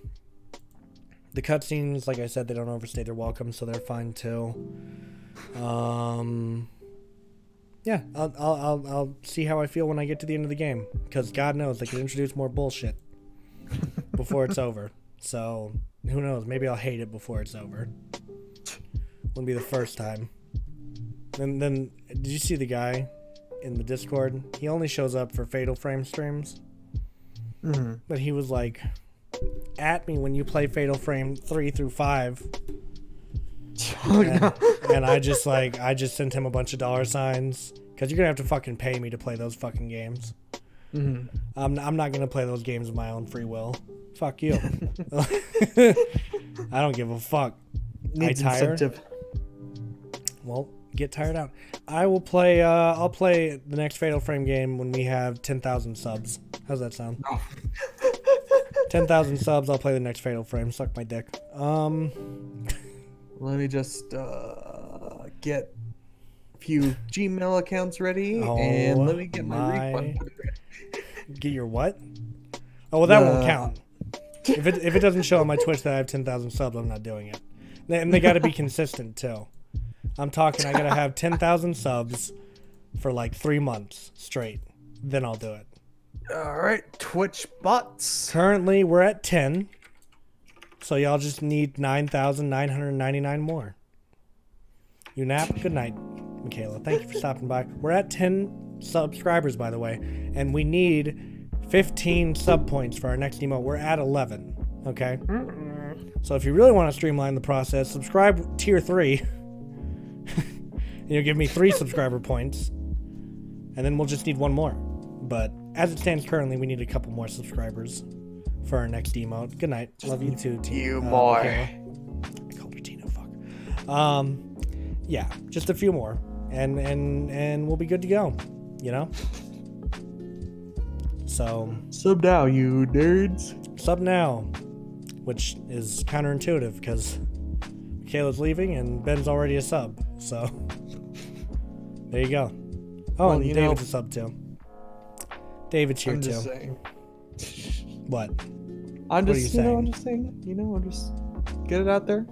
the cutscenes, like I said, they don't overstay their welcome, so they're fine too. Um, yeah, I'll, I'll, I'll, I'll see how I feel when I get to the end of the game because God knows they could introduce more bullshit before it's over. So who knows? Maybe I'll hate it before it's over. Wouldn't be the first time. And then, did you see the guy in the Discord? He only shows up for Fatal Frame streams. Mm-hmm. But he was like, at me when you play Fatal Frame 3 through 5. Oh, and, no. and I just like, I just sent him a bunch of dollar signs. Because you're going to have to fucking pay me to play those fucking games. Mm-hmm. I'm, I'm not going to play those games of my own free will. Fuck you. I don't give a fuck. Needs I tired? incentive. Well, get tired out. I will play. Uh, I'll play the next Fatal Frame game when we have ten thousand subs. How's that sound? ten thousand subs. I'll play the next Fatal Frame. Suck my dick. Um, Let me just uh, get a few Gmail accounts ready, Oh, and let me get my, my- refund. get your what? Oh well, that won't count. If it if it doesn't show on my Twitch that I have ten thousand subs, I'm not doing it. And they got to be consistent too. I'm talking. I gotta have ten thousand subs for like three months straight. Then I'll do it. All right, Twitch bots. Currently, we're at 10. So y'all just need 9,999 more. You nap? Good night, Michaela. Thank you for stopping by. We're at 10 subscribers, by the way, and we need 15 sub points for our next emote. We're at 11, okay? So if you really want to streamline the process, subscribe tier 3. you'll give me 3 subscriber points. And then we'll just need one more. But as it stands currently, we need a couple more subscribers for our next emote. Good night. Love you too, Tina. you, uh. Michaela. I called her Tina. Fuck. Um, yeah, just a few more, and and and we'll be good to go. You know. So Sub now, you nerds. sub now, which is counterintuitive because Michaela's leaving and Ben's already a sub. So there you go. Oh, Well, and David's know- a sub too. David's here I'm too. just saying. What? I'm What just, you you, know, saying? I'm just saying, you know, I'm just get it out there.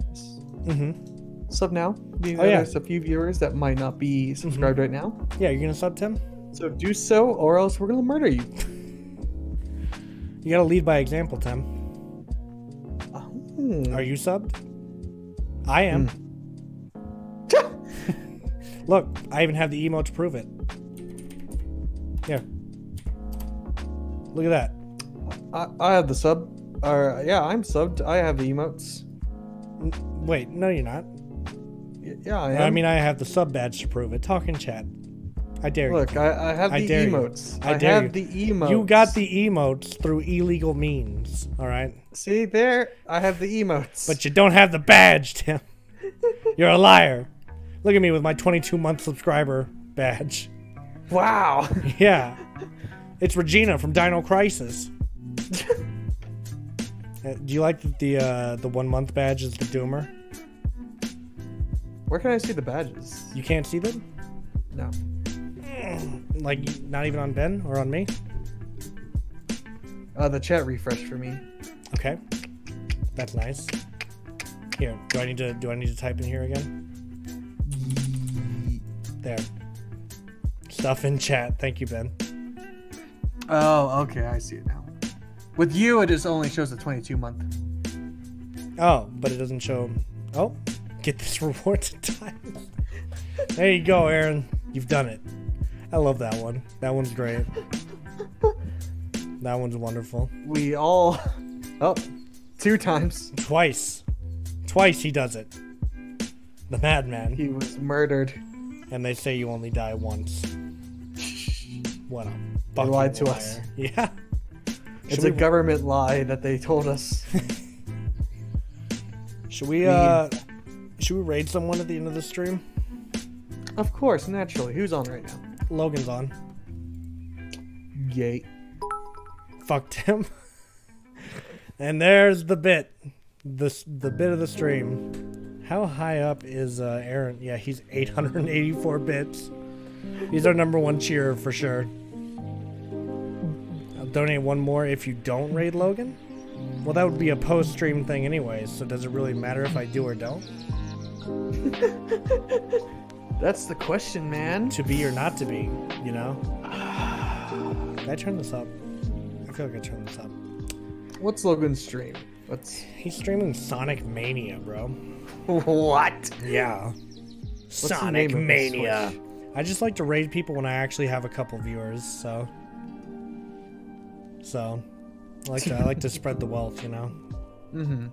Mm-hmm. Sub now. You know, Oh, yeah. There's a few viewers that might not be subscribed right now. Yeah, you're gonna sub Tim. So do so, or else we're gonna murder you. You gotta lead by example, Tim. Hmm. Are you subbed? I am. Look, I even have the emote to prove it. Yeah. Look at that. I, I have the sub. Or yeah, I'm subbed. I have the emotes. Wait, no, you're not. Y- Yeah, I am. I mean, I have the sub badge to prove it. Talk in chat. I dare Look, you. I, I have I the dare you. I I, dare have you. the emotes. You got the emotes through illegal means, all right? See there? I have the emotes. But you don't have the badge, Tim. You're a liar. Look at me with my 22 month subscriber badge. wow. Yeah. It's Regina from Dino Crisis. Uh, Do you like that the uh, the one month badge is the Doomer? Where can I see the badges? You can't see them? No. Like not even on Ben or on me? Uh, the chat refreshed for me. Okay. That's nice. Here, do I need to do I need to type in here again? There. Stuff in chat. Thank you, Ben. Oh, okay, I see it now. With you, it just only shows the 22 month. Oh, but it doesn't show. Oh, get this reward in time. there you go, Aaron. You've done it. I love that one. That one's great. That one's wonderful. We all. Oh, two times. Twice. Twice he does it. The madman. He was murdered. And they say you only die once. What a They lied to liar. us. Yeah. It's Should a we- government lie that they told us. Should we uh should we raid someone at the end of the stream? of course, naturally. Who's on right now? Logan's on. Yay. Fucked him. and there's the bit. The the bit of the stream. How high up is uh, Aaron? Yeah, he's 884 bits. He's our number one cheerer for sure. I'll donate one more if you don't raid Logan. Well, that would be a post stream thing anyway, so does it really matter if I do or don't? That's the question, man. To be or not to be, you know? Did I turn this up? I feel like I turned this up. What's Logan's stream? What's He's streaming Sonic Mania, bro. What? Yeah. the Sonic name of this Mania. I just like to raid people when I actually have a couple viewers, so. So, I like to I like to spread the wealth, you know. Mm-hmm.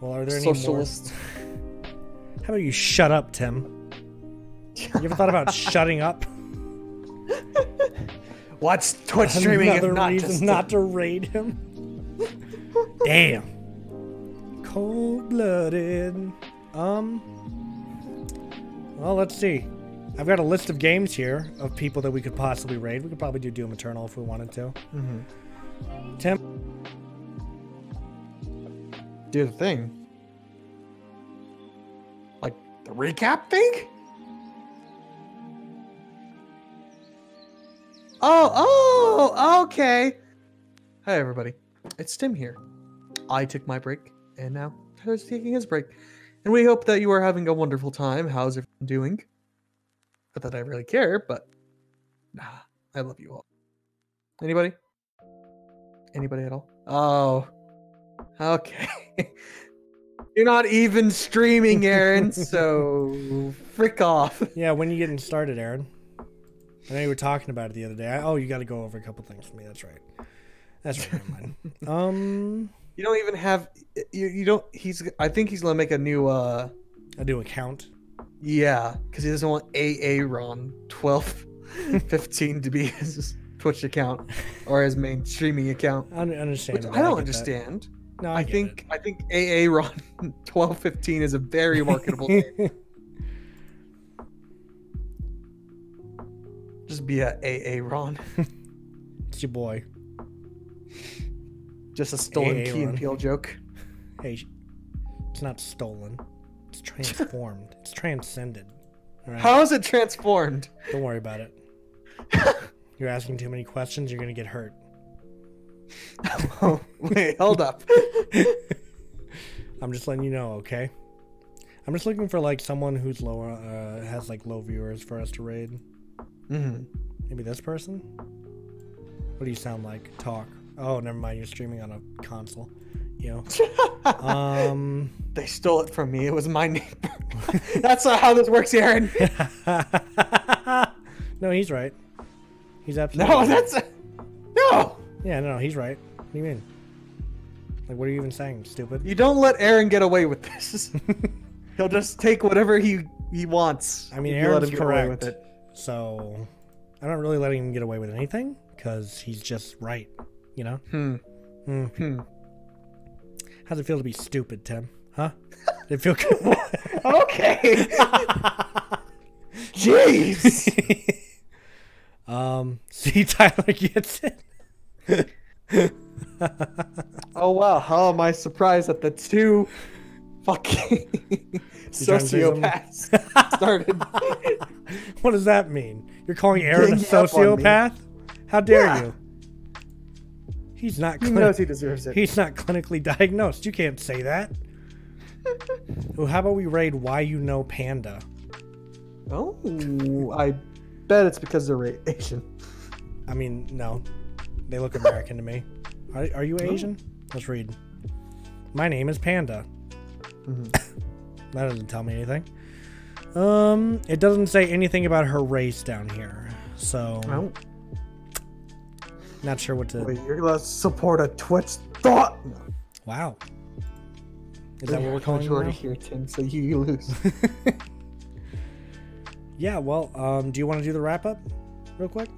Well, are there any more? How about you shut up, Tim? You ever thought about shutting up? What's Twitch streaming if Another not reason just not to raid him. Damn. Cold blooded. Um. Well, let's see. I've got a list of games here of people that we could possibly raid. We could probably do Doom Eternal if we wanted to. Mm -hmm. Tim, do the thing? Like the recap thing? Oh, oh, okay. Hi, everybody. It's Tim here. I took my break, and now Tyler's taking his break. And we hope that you are having a wonderful time. How's everyone doing? Not that I really care, but nah, I love you all. Anybody? Anybody at all? Oh, okay. You're not even streaming, Aaron, so frick off. yeah, when you getting started, Aaron? I know you were talking about it the other day. I, oh, you got to go over a couple things for me. That's right. That's right. never mind. Um, You don't even have you. You don't. He's. I think he's gonna make a new. uh a new account. Yeah, because he doesn't want AA Ron twelve fifteen to be his Twitch account or his main streaming account. I un- understand. I don't that. understand. No, I, get think I think AA Ron twelve fifteen is a very marketable name. Just be a AA Ron. it's your boy. Just a stolen AA Key and Ron. Peele joke. Hey, it's not stolen. It's transformed. it's transcended. Right? How is it transformed? Don't worry about it. You're asking too many questions. You're gonna get hurt. Oh, wait, hold up. I'm just letting you know, okay? I'm just looking for like someone who's lower, uh, has like low viewers for us to raid. Mhm. Maybe this person. What do you sound like? Talk. Oh, never mind. You're streaming on a console. You know. um. They stole it from me. It was my name. That's not how this works, Aaron. no, he's right. He's absolutely. No, right. that's no. Yeah, no, he's right. What do you mean? Like, what are you even saying, stupid? You don't let Aaron get away with this. He'll just take whatever he he wants. I mean, Aaron's correct. with it. So I'm not really letting him get away with anything because he's just right. You know. Hmm. Hmm. Hmm. How's it feel to be stupid, Tim? Huh? Did it feel good? Okay. Jeez. um. See, Tyler gets it. Oh wow, how am I surprised that the two fucking trying to say something? sociopaths started? What does that mean? You're calling Aaron a Ganging up on me. sociopath? How dare Yeah. you? He's not. He knows he deserves it. He's not clinically diagnosed. You can't say that. well, how about we raid why you know panda? Oh, I bet it's because they're Asian. I mean, no, they look American to me. Are, are you Asian? Let's read. My name is Panda. Mm-hmm. that doesn't tell me anything. Um, it doesn't say anything about her race down here, so Oh, not sure what to. wait, you're gonna support a Twitch thought? Wow. Is that what we're calling you majority here, Tim? So you, you lose. Yeah. Well, um, do you want to do the wrap up, real quick?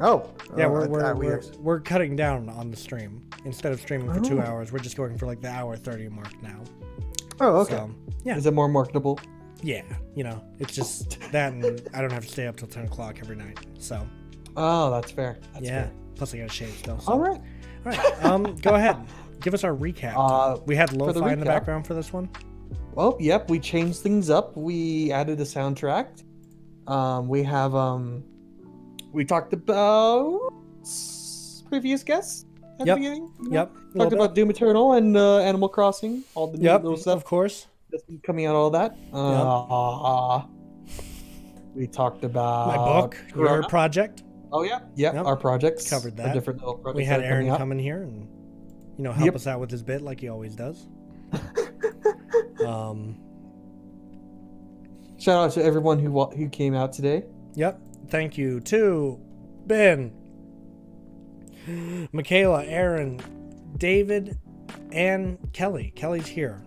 Oh, Yeah, oh, we're we're, I- we're, we- we're cutting down on the stream. Instead of streaming for two hours, we're just going for like the hour thirty mark now. Oh, okay. So, yeah. Is it more marketable? Yeah, you know, it's just that, and I don't have to stay up till ten o'clock every night. So Oh, that's fair. That's yeah. fair. Plus, I got shave still. So. All right. All right. Um, go ahead. Give us our recap. Uh, we had the lo-fi in the background for this one. Well, yep, we changed things up. We added a soundtrack. Um, we have um, we talked about previous guests at Yep. the beginning. you know? Yep. Talked about Doom Eternal and uh, Animal Crossing, all the bit. new Yep. little stuff Of course. that's been coming out. All that. Uh, We talked about My book, your project. Oh yeah, yeah. Yep. Our projects Covered that. different little projects We had Aaron come in here and you know help Yep. us out with his bit like he always does. um. Shout out to everyone who who came out today. Yep. Thank you to Ben, Michaela, Aaron, David, and Kelly. Kelly's here.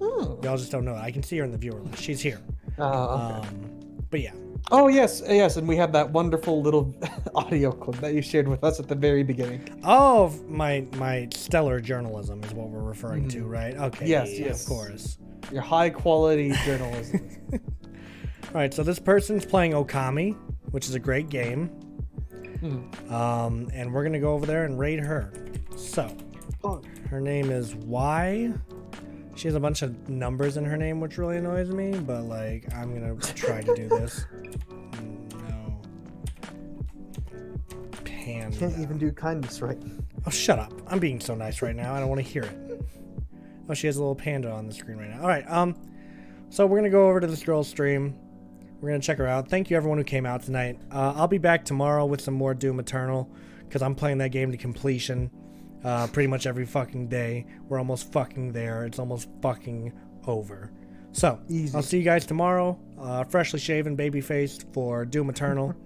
Oh, Y'all just don't know. I can see her in the viewer list. She's here. uh, okay. Um, but yeah. oh yes, yes, and we have that wonderful little audio clip that you shared with us at the very beginning. Oh, my my stellar journalism is what we're referring to, right? Okay. Mm-hmm. Yes, yes. Of course. Your high quality journalism. All right. So this person's playing Okami, which is a great game. Hmm. Um, and we're gonna go over there and raid her. So, her name is Y. She has a bunch of numbers in her name, which really annoys me. But like, I'm gonna try to do this. No. Panda. Can't even do kindness right. Oh, shut up. I'm being so nice right now. I don't want to hear it. Oh, she has a little panda on the screen right now. All right. Um, so we're gonna go over to this girl's stream. We're gonna check her out. Thank you everyone who came out tonight. Uh, I'll be back tomorrow with some more Doom Eternal because I'm playing that game to completion. Uh, pretty much every fucking day. We're almost fucking there. It's almost fucking over. So Easy. I'll see you guys tomorrow. Uh, freshly shaven, baby faced for Doom Eternal.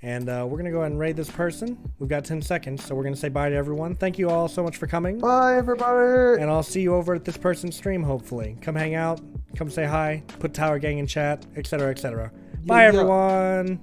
And uh, we're going to go ahead and raid this person. We've got 10 seconds, so we're going to say bye to everyone. Thank you all so much for coming. Bye everybody. And I'll see you over at this person's stream, hopefully. Come hang out, come say hi, put Tower Gang in chat, etc., etc. Bye, yeah. everyone.